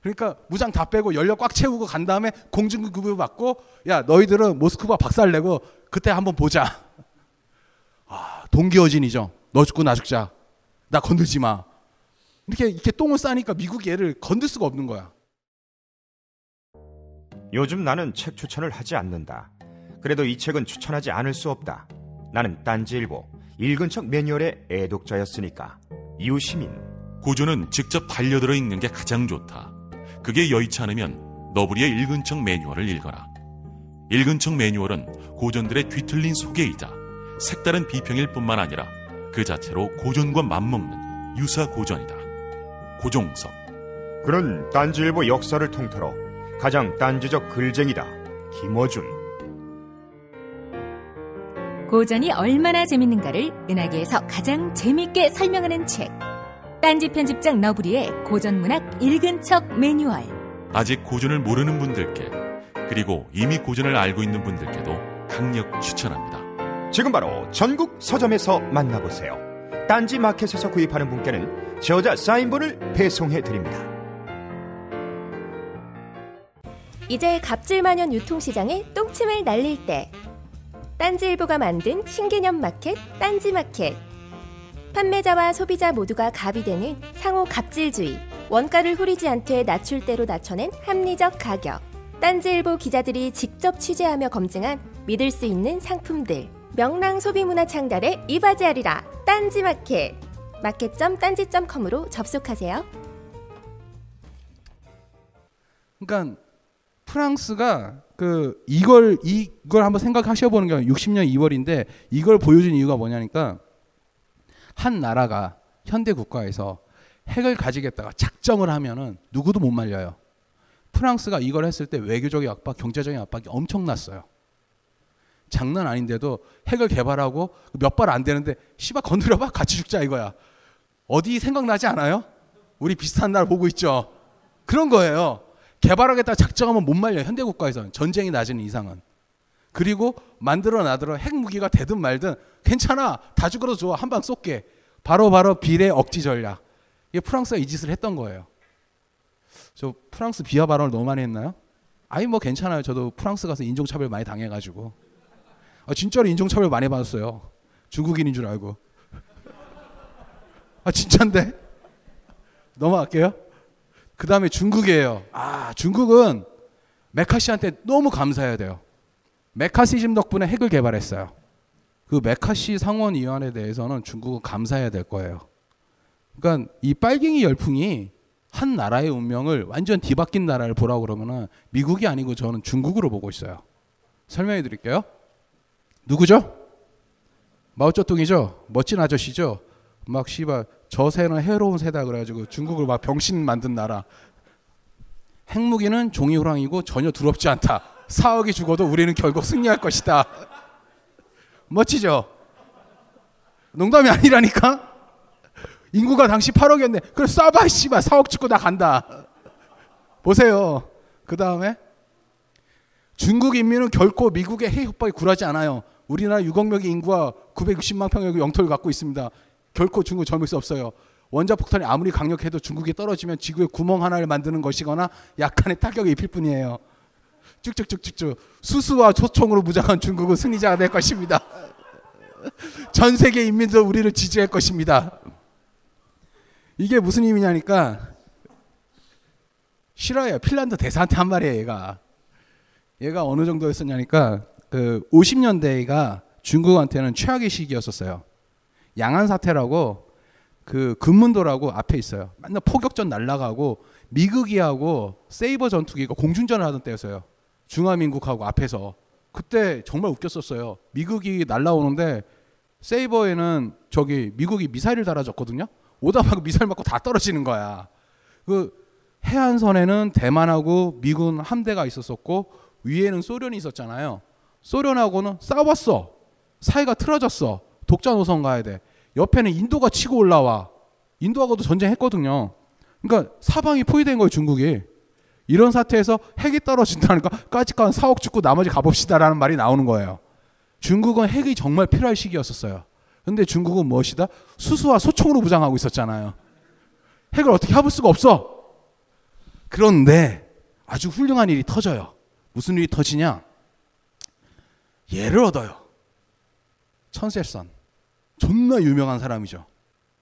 그러니까 무장 다 빼고 연료 꽉 채우고 간 다음에 공중급유 받고 야 너희들은 모스크바 박살 내고 그때 한번 보자. 아 동기어진이죠. 너 죽고 나 죽자. 나 건들지 마. 이렇게 이렇게 똥을 싸니까 미국이 얘를 건들 수가 없는 거야. 요즘 나는 책 추천을 하지 않는다. 그래도 이 책은 추천하지 않을 수 없다. 나는 딴지일보 읽은 척 매뉴얼의 애독자였으니까. 이웃 시민 고전은 직접 반려들어 읽는 게 가장 좋다. 그게 여의치 않으면 너부리의 읽은 척 매뉴얼을 읽어라. 읽은 척 매뉴얼은 고전들의 뒤틀린 소개이자 색다른 비평일 뿐만 아니라 그 자체로 고전과 맞먹는 유사 고전이다. 고종석 그는 딴지일보 역사를 통틀어 가장 딴지적 글쟁이다. 김어준 고전이 얼마나 재밌는가를 은하계에서 가장 재밌게 설명하는 책. 딴지 편집장 너브리의 고전문학 읽은 척 매뉴얼. 아직 고전을 모르는 분들께 그리고 이미 고전을 알고 있는 분들께도 강력 추천합니다. 지금 바로 전국 서점에서 만나보세요. 딴지 마켓에서 구입하는 분께는 저자 사인본을 배송해 드립니다. 이제 갑질 만연 유통시장에 똥침을 날릴 때 딴지일보가 만든 신개념 마켓 딴지마켓. 판매자와 소비자 모두가 갑이 되는 상호 갑질주의 원가를 후리지 않되 낮출대로 낮춰낸 합리적 가격. 딴지일보 기자들이 직접 취재하며 검증한 믿을 수 있는 상품들. 명랑 소비문화 창달에 이바지하리라 딴지마켓. 마켓.딴지.com으로 접속하세요. 그러니까 프랑스가 그 이걸 이걸 한번 생각하셔 보는 게 60년 2월인데 이걸 보여준 이유가 뭐냐니까 한 나라가 현대 국가에서 핵을 가지겠다가 작정을 하면은 누구도 못 말려요. 프랑스가 이걸 했을 때 외교적인 압박, 경제적인 압박이 엄청났어요. 장난 아닌데도 핵을 개발하고 몇 발 안 되는데 씨발 건드려봐 같이 죽자 이거야. 어디 생각나지 않아요? 우리 비슷한 날 보고 있죠. 그런 거예요. 개발하겠다 작정하면 못 말려 현대 국가에서는 전쟁이 낮은 이상은. 그리고 만들어 놔들어 핵무기가 되든 말든 괜찮아 다 죽어도 좋아 한 방 쏠게. 바로 바로 비례 억지 전략. 이게 프랑스가 이 짓을 했던 거예요. 저 프랑스 비하 발언을 너무 많이 했나요? 아니 뭐 괜찮아요. 저도 프랑스 가서 인종차별 많이 당해가지고 아, 진짜로 인종차별 많이 받았어요. 중국인인 줄 알고. 아 진짠데? 넘어갈게요. 그 다음에 중국이에요. 아 중국은 메카시한테 너무 감사해야 돼요. 메카시즘 덕분에 핵을 개발했어요. 그 메카시 상원위원회에 대해서는 중국은 감사해야 될 거예요. 그러니까 이 빨갱이 열풍이 한 나라의 운명을 완전 뒤바뀐 나라를 보라고 그러면은 미국이 아니고 저는 중국으로 보고 있어요. 설명해 드릴게요. 누구죠? 마오쩌둥이죠. 멋진 아저씨죠. 막 씨발 저 새는 해로운 새다 그래가지고 중국을 막 병신 만든 나라. 핵무기는 종이 호랑이고 전혀 두렵지 않다. 사억이 죽어도 우리는 결국 승리할 것이다. 멋지죠? 농담이 아니라니까? 인구가 당시 8억이었는데 그래 쏴봐 씨발 4억 죽고 나 간다. 보세요. 그 다음에 중국 인민은 결코 미국의 핵 협박에 굴하지 않아요. 우리나라 6억 명의 인구와 960만 평의 영토를 갖고 있습니다. 결코 중국 점일 수 없어요. 원자 폭탄이 아무리 강력해도 중국에 떨어지면 지구에 구멍 하나를 만드는 것이거나 약간의 타격을 입힐 뿐이에요. 쭉쭉쭉쭉쭉 수수와 초총으로 무장한 중국은 승리자가 될 것입니다. 전 세계 인민들 우리를 지지할 것입니다. 이게 무슨 의미냐니까 싫어요. 핀란드 대사한테 한 말이에요, 얘가. 얘가 어느 정도였었냐니까 그 50년대가 중국한테는 최악의 시기였었어요. 양안 사태라고 그 금문도라고 앞에 있어요. 맨날 포격전 날라가고 미국이하고 세이버 전투기가 공중전을 하던 때였어요. 중화민국하고 앞에서 그때 정말 웃겼었어요. 미국이 날라오는데 세이버에는 저기 미국이 미사일을 달아줬거든요. 오다 막 미사일 맞고 다 떨어지는 거야. 그 해안선에는 대만하고 미군 함대가 있었었고 위에는 소련이 있었잖아요. 소련하고는 싸웠어. 사이가 틀어졌어. 독자 노선 가야 돼. 옆에는 인도가 치고 올라와. 인도하고도 전쟁했거든요. 그러니까 사방이 포위된 거예요, 중국이. 이런 사태에서 핵이 떨어진다니까 까짓거 한 4억 죽고 나머지 가봅시다라는 말이 나오는 거예요. 중국은 핵이 정말 필요할 시기였었어요. 근데 중국은 무엇이다? 수수와 소총으로 무장하고 있었잖아요. 핵을 어떻게 해볼 수가 없어. 그런데 아주 훌륭한 일이 터져요. 무슨 일이 터지냐? 예를 얻어요. 천세선. 존나 유명한 사람이죠.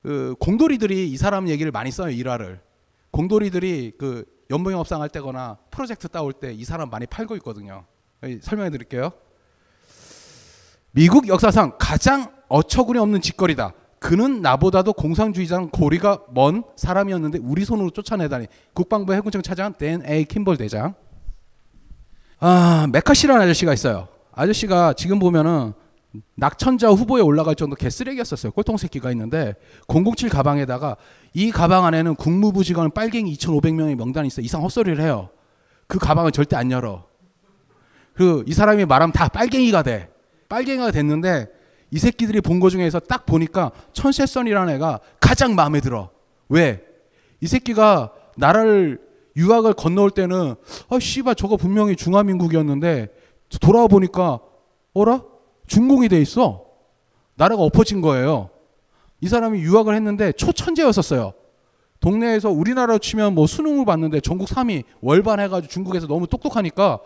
그 공돌이들이 이 사람 얘기를 많이 써요, 일화를. 공돌이들이 그 연봉영업상 할 때거나 프로젝트 따올 때 이 사람 많이 팔고 있거든요. 설명해 드릴게요. 미국 역사상 가장 어처구니 없는 짓거리다. 그는 나보다도 공산주의자랑 고리가 먼 사람이었는데 우리 손으로 쫓아내다니. 국방부 해군청 차장 댄 A 킴볼 대장. 아 메카시라는 아저씨가 있어요. 아저씨가 지금 보면은 낙천자 후보에 올라갈 정도 개쓰레기였었어요. 꼴통 새끼가 있는데 007 가방에다가 이 가방 안에는 국무부 직원 빨갱이 2,500명의 명단이 있어. 이상 헛소리를 해요. 그 가방을 절대 안 열어. 그이 사람이 말하면 다 빨갱이가 돼. 빨갱이가 됐는데 이 새끼들이 본 거 중에서 딱 보니까 천세선이라는 애가 가장 마음에 들어. 왜? 이 새끼가 나라를 유학을 건너올 때는 아 씨발 저거 분명히 중화민국이었는데 돌아와 보니까 어라? 중공이 돼 있어. 나라가 엎어진 거예요. 이 사람이 유학을 했는데 초천재였었어요. 동네에서 우리나라로 치면 뭐 수능을 봤는데 전국 3위 월반 해가지고 중국에서 너무 똑똑하니까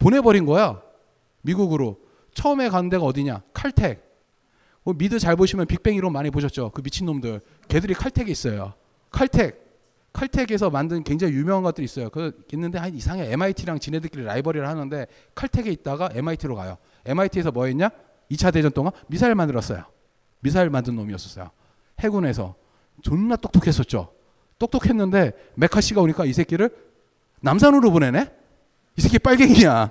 보내버린 거야. 미국으로. 처음에 간 데가 어디냐? 칼텍. 뭐 미드 잘 보시면 빅뱅 이론 많이 보셨죠? 그 미친놈들. 걔들이 칼텍에 있어요. 칼텍. 칼텍에서 만든 굉장히 유명한 것들이 있어요. 그 있는데 한 이상해. MIT랑 지네들끼리 라이벌리를 하는데 칼텍에 있다가 MIT로 가요. MIT에서 뭐 했냐? 2차 대전 동안 미사일 만들었어요. 미사일 만든 놈이었었어요. 해군에서 존나 똑똑했었죠. 똑똑했는데 메카시가 오니까 이 새끼를 남산으로 보내네? 이 새끼 빨갱이야.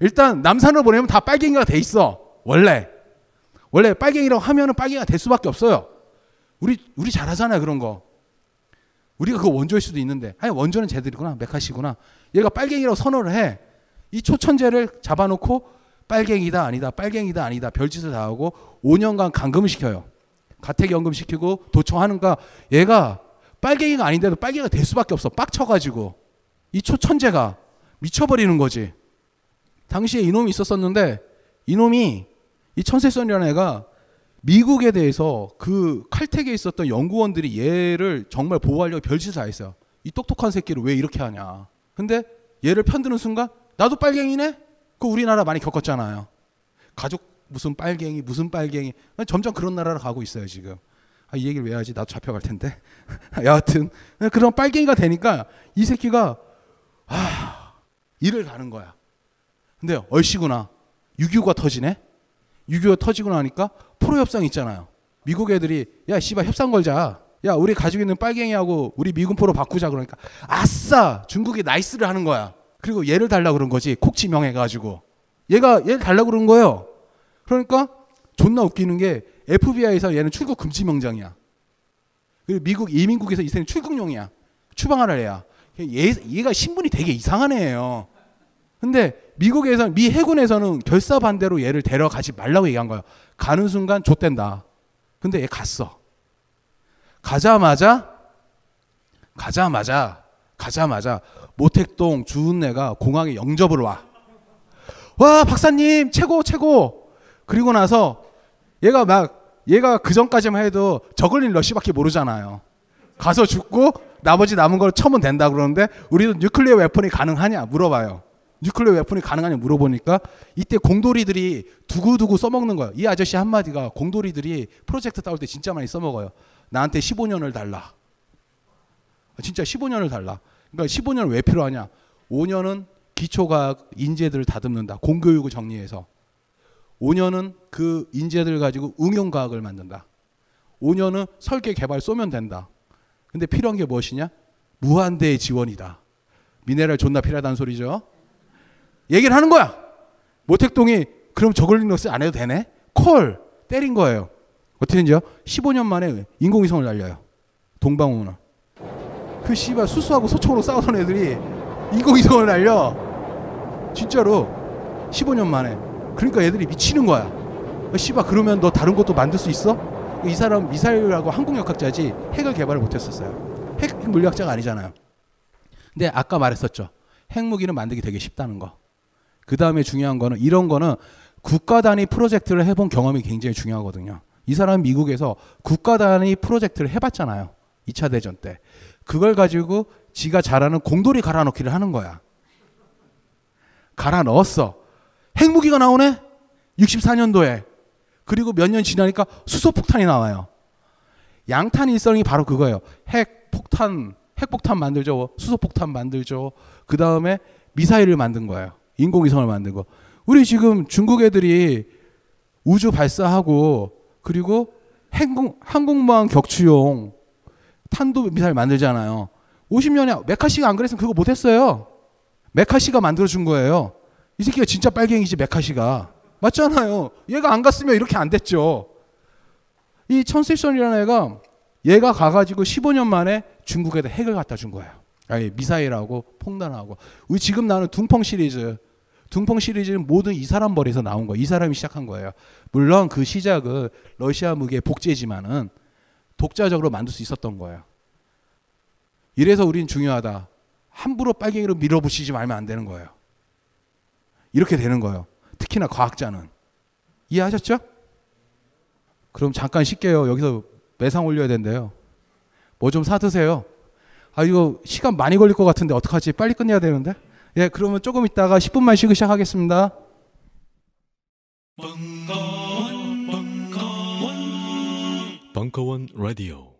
일단 남산으로 보내면 다 빨갱이가 돼 있어. 원래. 원래 빨갱이라고 하면은 빨갱이가 될 수밖에 없어요. 우리 우리 잘하잖아요 그런 거. 우리가 그 원조일 수도 있는데 아니 원조는 쟤들이구나 메카시구나. 얘가 빨갱이라고 선언을 해. 이 초천재를 잡아놓고 빨갱이다 아니다 빨갱이다 아니다 별짓을 다 하고 5년간 감금을 시켜요. 가택연금 시키고 도청하는가 얘가 빨갱이가 아닌데도 빨갱이가 될 수밖에 없어. 빡쳐가지고 이 초천재가 미쳐버리는 거지. 당시에 이놈이 있었었는데 이놈이 이 천세선이라는 애가 미국에 대해서 그 칼텍에 있었던 연구원들이 얘를 정말 보호하려고 별짓을 다 했어요. 이 똑똑한 새끼를 왜 이렇게 하냐. 근데 얘를 편드는 순간 나도 빨갱이네? 그 우리나라 많이 겪었잖아요. 가족 무슨 빨갱이 무슨 빨갱이 점점 그런 나라로 가고 있어요 지금. 아, 이 얘기를 왜 하지? 나도 잡혀갈 텐데. 여하튼 그런 빨갱이가 되니까 이 새끼가 아 일을 가는 거야. 근데 얼씨구나 6.25가 터지네. 6.25가 터지고 나니까 포로 협상 있잖아요. 미국 애들이 야 씨발 협상 걸자. 야 우리 가지고 있는 빨갱이하고 우리 미군 포로 바꾸자 그러니까 아싸 중국이 나이스를 하는 거야. 그리고 얘를 달라 그런 거지 콕치 명해가지고 얘가 얘를 달라 그런 거예요. 그러니까 존나 웃기는 게 FBI에서 얘는 출국 금지 명장이야. 그리고 미국 이민국에서 이 새는 출국용이야. 추방하라 애야. 얘, 얘가 신분이 되게 이상한 애예요. 근데 미국에서 미 해군에서는 결사 반대로 얘를 데려가지 말라고 얘기한 거야. 가는 순간 좆된다. 근데 얘 갔어. 가자마자 가자마자 가자마자 모택동 주은래가 공항에 영접을 와. 와 박사님 최고 최고. 그리고 나서 얘가 막 얘가 그 전까지만 해도 zergling rush밖에 모르잖아요. 가서 죽고 나머지 남은 걸 쳐면 된다 그러는데 우리도 nuclear weapon이 가능하냐 물어봐요. nuclear weapon이 가능하냐 물어보니까 이때 공돌이들이 두고두고 써먹는 거예요. 이 아저씨 한마디가 공돌이들이 프로젝트 따올 때 진짜 많이 써먹어요. 나한테 15년을 달라. 진짜 15년을 달라. 그러니까 15년을 왜 필요하냐? 5년은 기초과학 인재들을 다듬는다. 공교육을 정리해서 5년은 그 인재들 가지고 응용과학을 만든다. 5년은 설계 개발 쏘면 된다. 근데 필요한 게 무엇이냐? 무한대의 지원이다. 미네랄 존나 필요하다는 소리죠. 얘기를 하는 거야. 모택동이 그럼 저글링러스 안 해도 되네? 콜 때린 거예요. 어떻게 된지요? 15년 만에 인공위성을 날려요. 동방우는. 그 씨발 수수하고 소총으로 싸우던 애들이 인공위성을 날려. 진짜로 15년 만에. 그러니까 애들이 미치는 거야. 어, 씨발 그러면 너 다른 것도 만들 수 있어? 이 사람 미사일하고 항공역학자지 핵을 개발을 못했었어요. 핵 물리학자가 아니잖아요. 근데 아까 말했었죠. 핵무기는 만들기 되게 쉽다는 거. 그 다음에 중요한 거는 이런 거는 국가 단위 프로젝트를 해본 경험이 굉장히 중요하거든요. 이 사람 미국에서 국가 단위 프로젝트를 해봤잖아요. 2차 대전 때. 그걸 가지고 지가 잘하는 공돌이 갈아 넣기를 하는 거야. 갈아 넣었어. 핵무기가 나오네? 64년도에. 그리고 몇 년 지나니까 수소폭탄이 나와요. 양탄 일성이 바로 그거예요. 핵 폭탄, 핵폭탄 만들죠. 수소폭탄 만들죠. 그 다음에 미사일을 만든 거예요. 인공위성을 만든 거. 우리 지금 중국 애들이 우주 발사하고 그리고 항공, 항공모함 격추용 탄도 미사일 만들잖아요. 50년에 메카시가 안 그랬으면 그거 못했어요. 메카시가 만들어준 거예요. 이 새끼가 진짜 빨갱이지 메카시가. 맞잖아요. 얘가 안 갔으면 이렇게 안 됐죠. 이 천실선이라는 애가 얘가 가가지고 15년 만에 중국에다 핵을 갖다 준 거예요. 아니 미사일하고 폭탄하고. 우리 지금 나오는 둥펑 시리즈. 둥펑 시리즈는 모든 이 사람 머리에서 나온 거예요. 이 사람이 시작한 거예요. 물론 그 시작은 러시아 무기의 복제지만은 독자적으로 만들 수 있었던 거예요. 이래서 우린 중요하다. 함부로 빨갱이로 밀어붙이지 말면 안 되는 거예요. 이렇게 되는 거예요. 특히나 과학자는. 이해하셨죠? 그럼 잠깐 쉴게요. 여기서 매상 올려야 된대요. 뭐 좀 사드세요. 아, 이거 시간 많이 걸릴 것 같은데 어떡하지? 빨리 끝내야 되는데? 예, 그러면 조금 있다가 10분만 쉬고 시작하겠습니다. 벙커원 라디오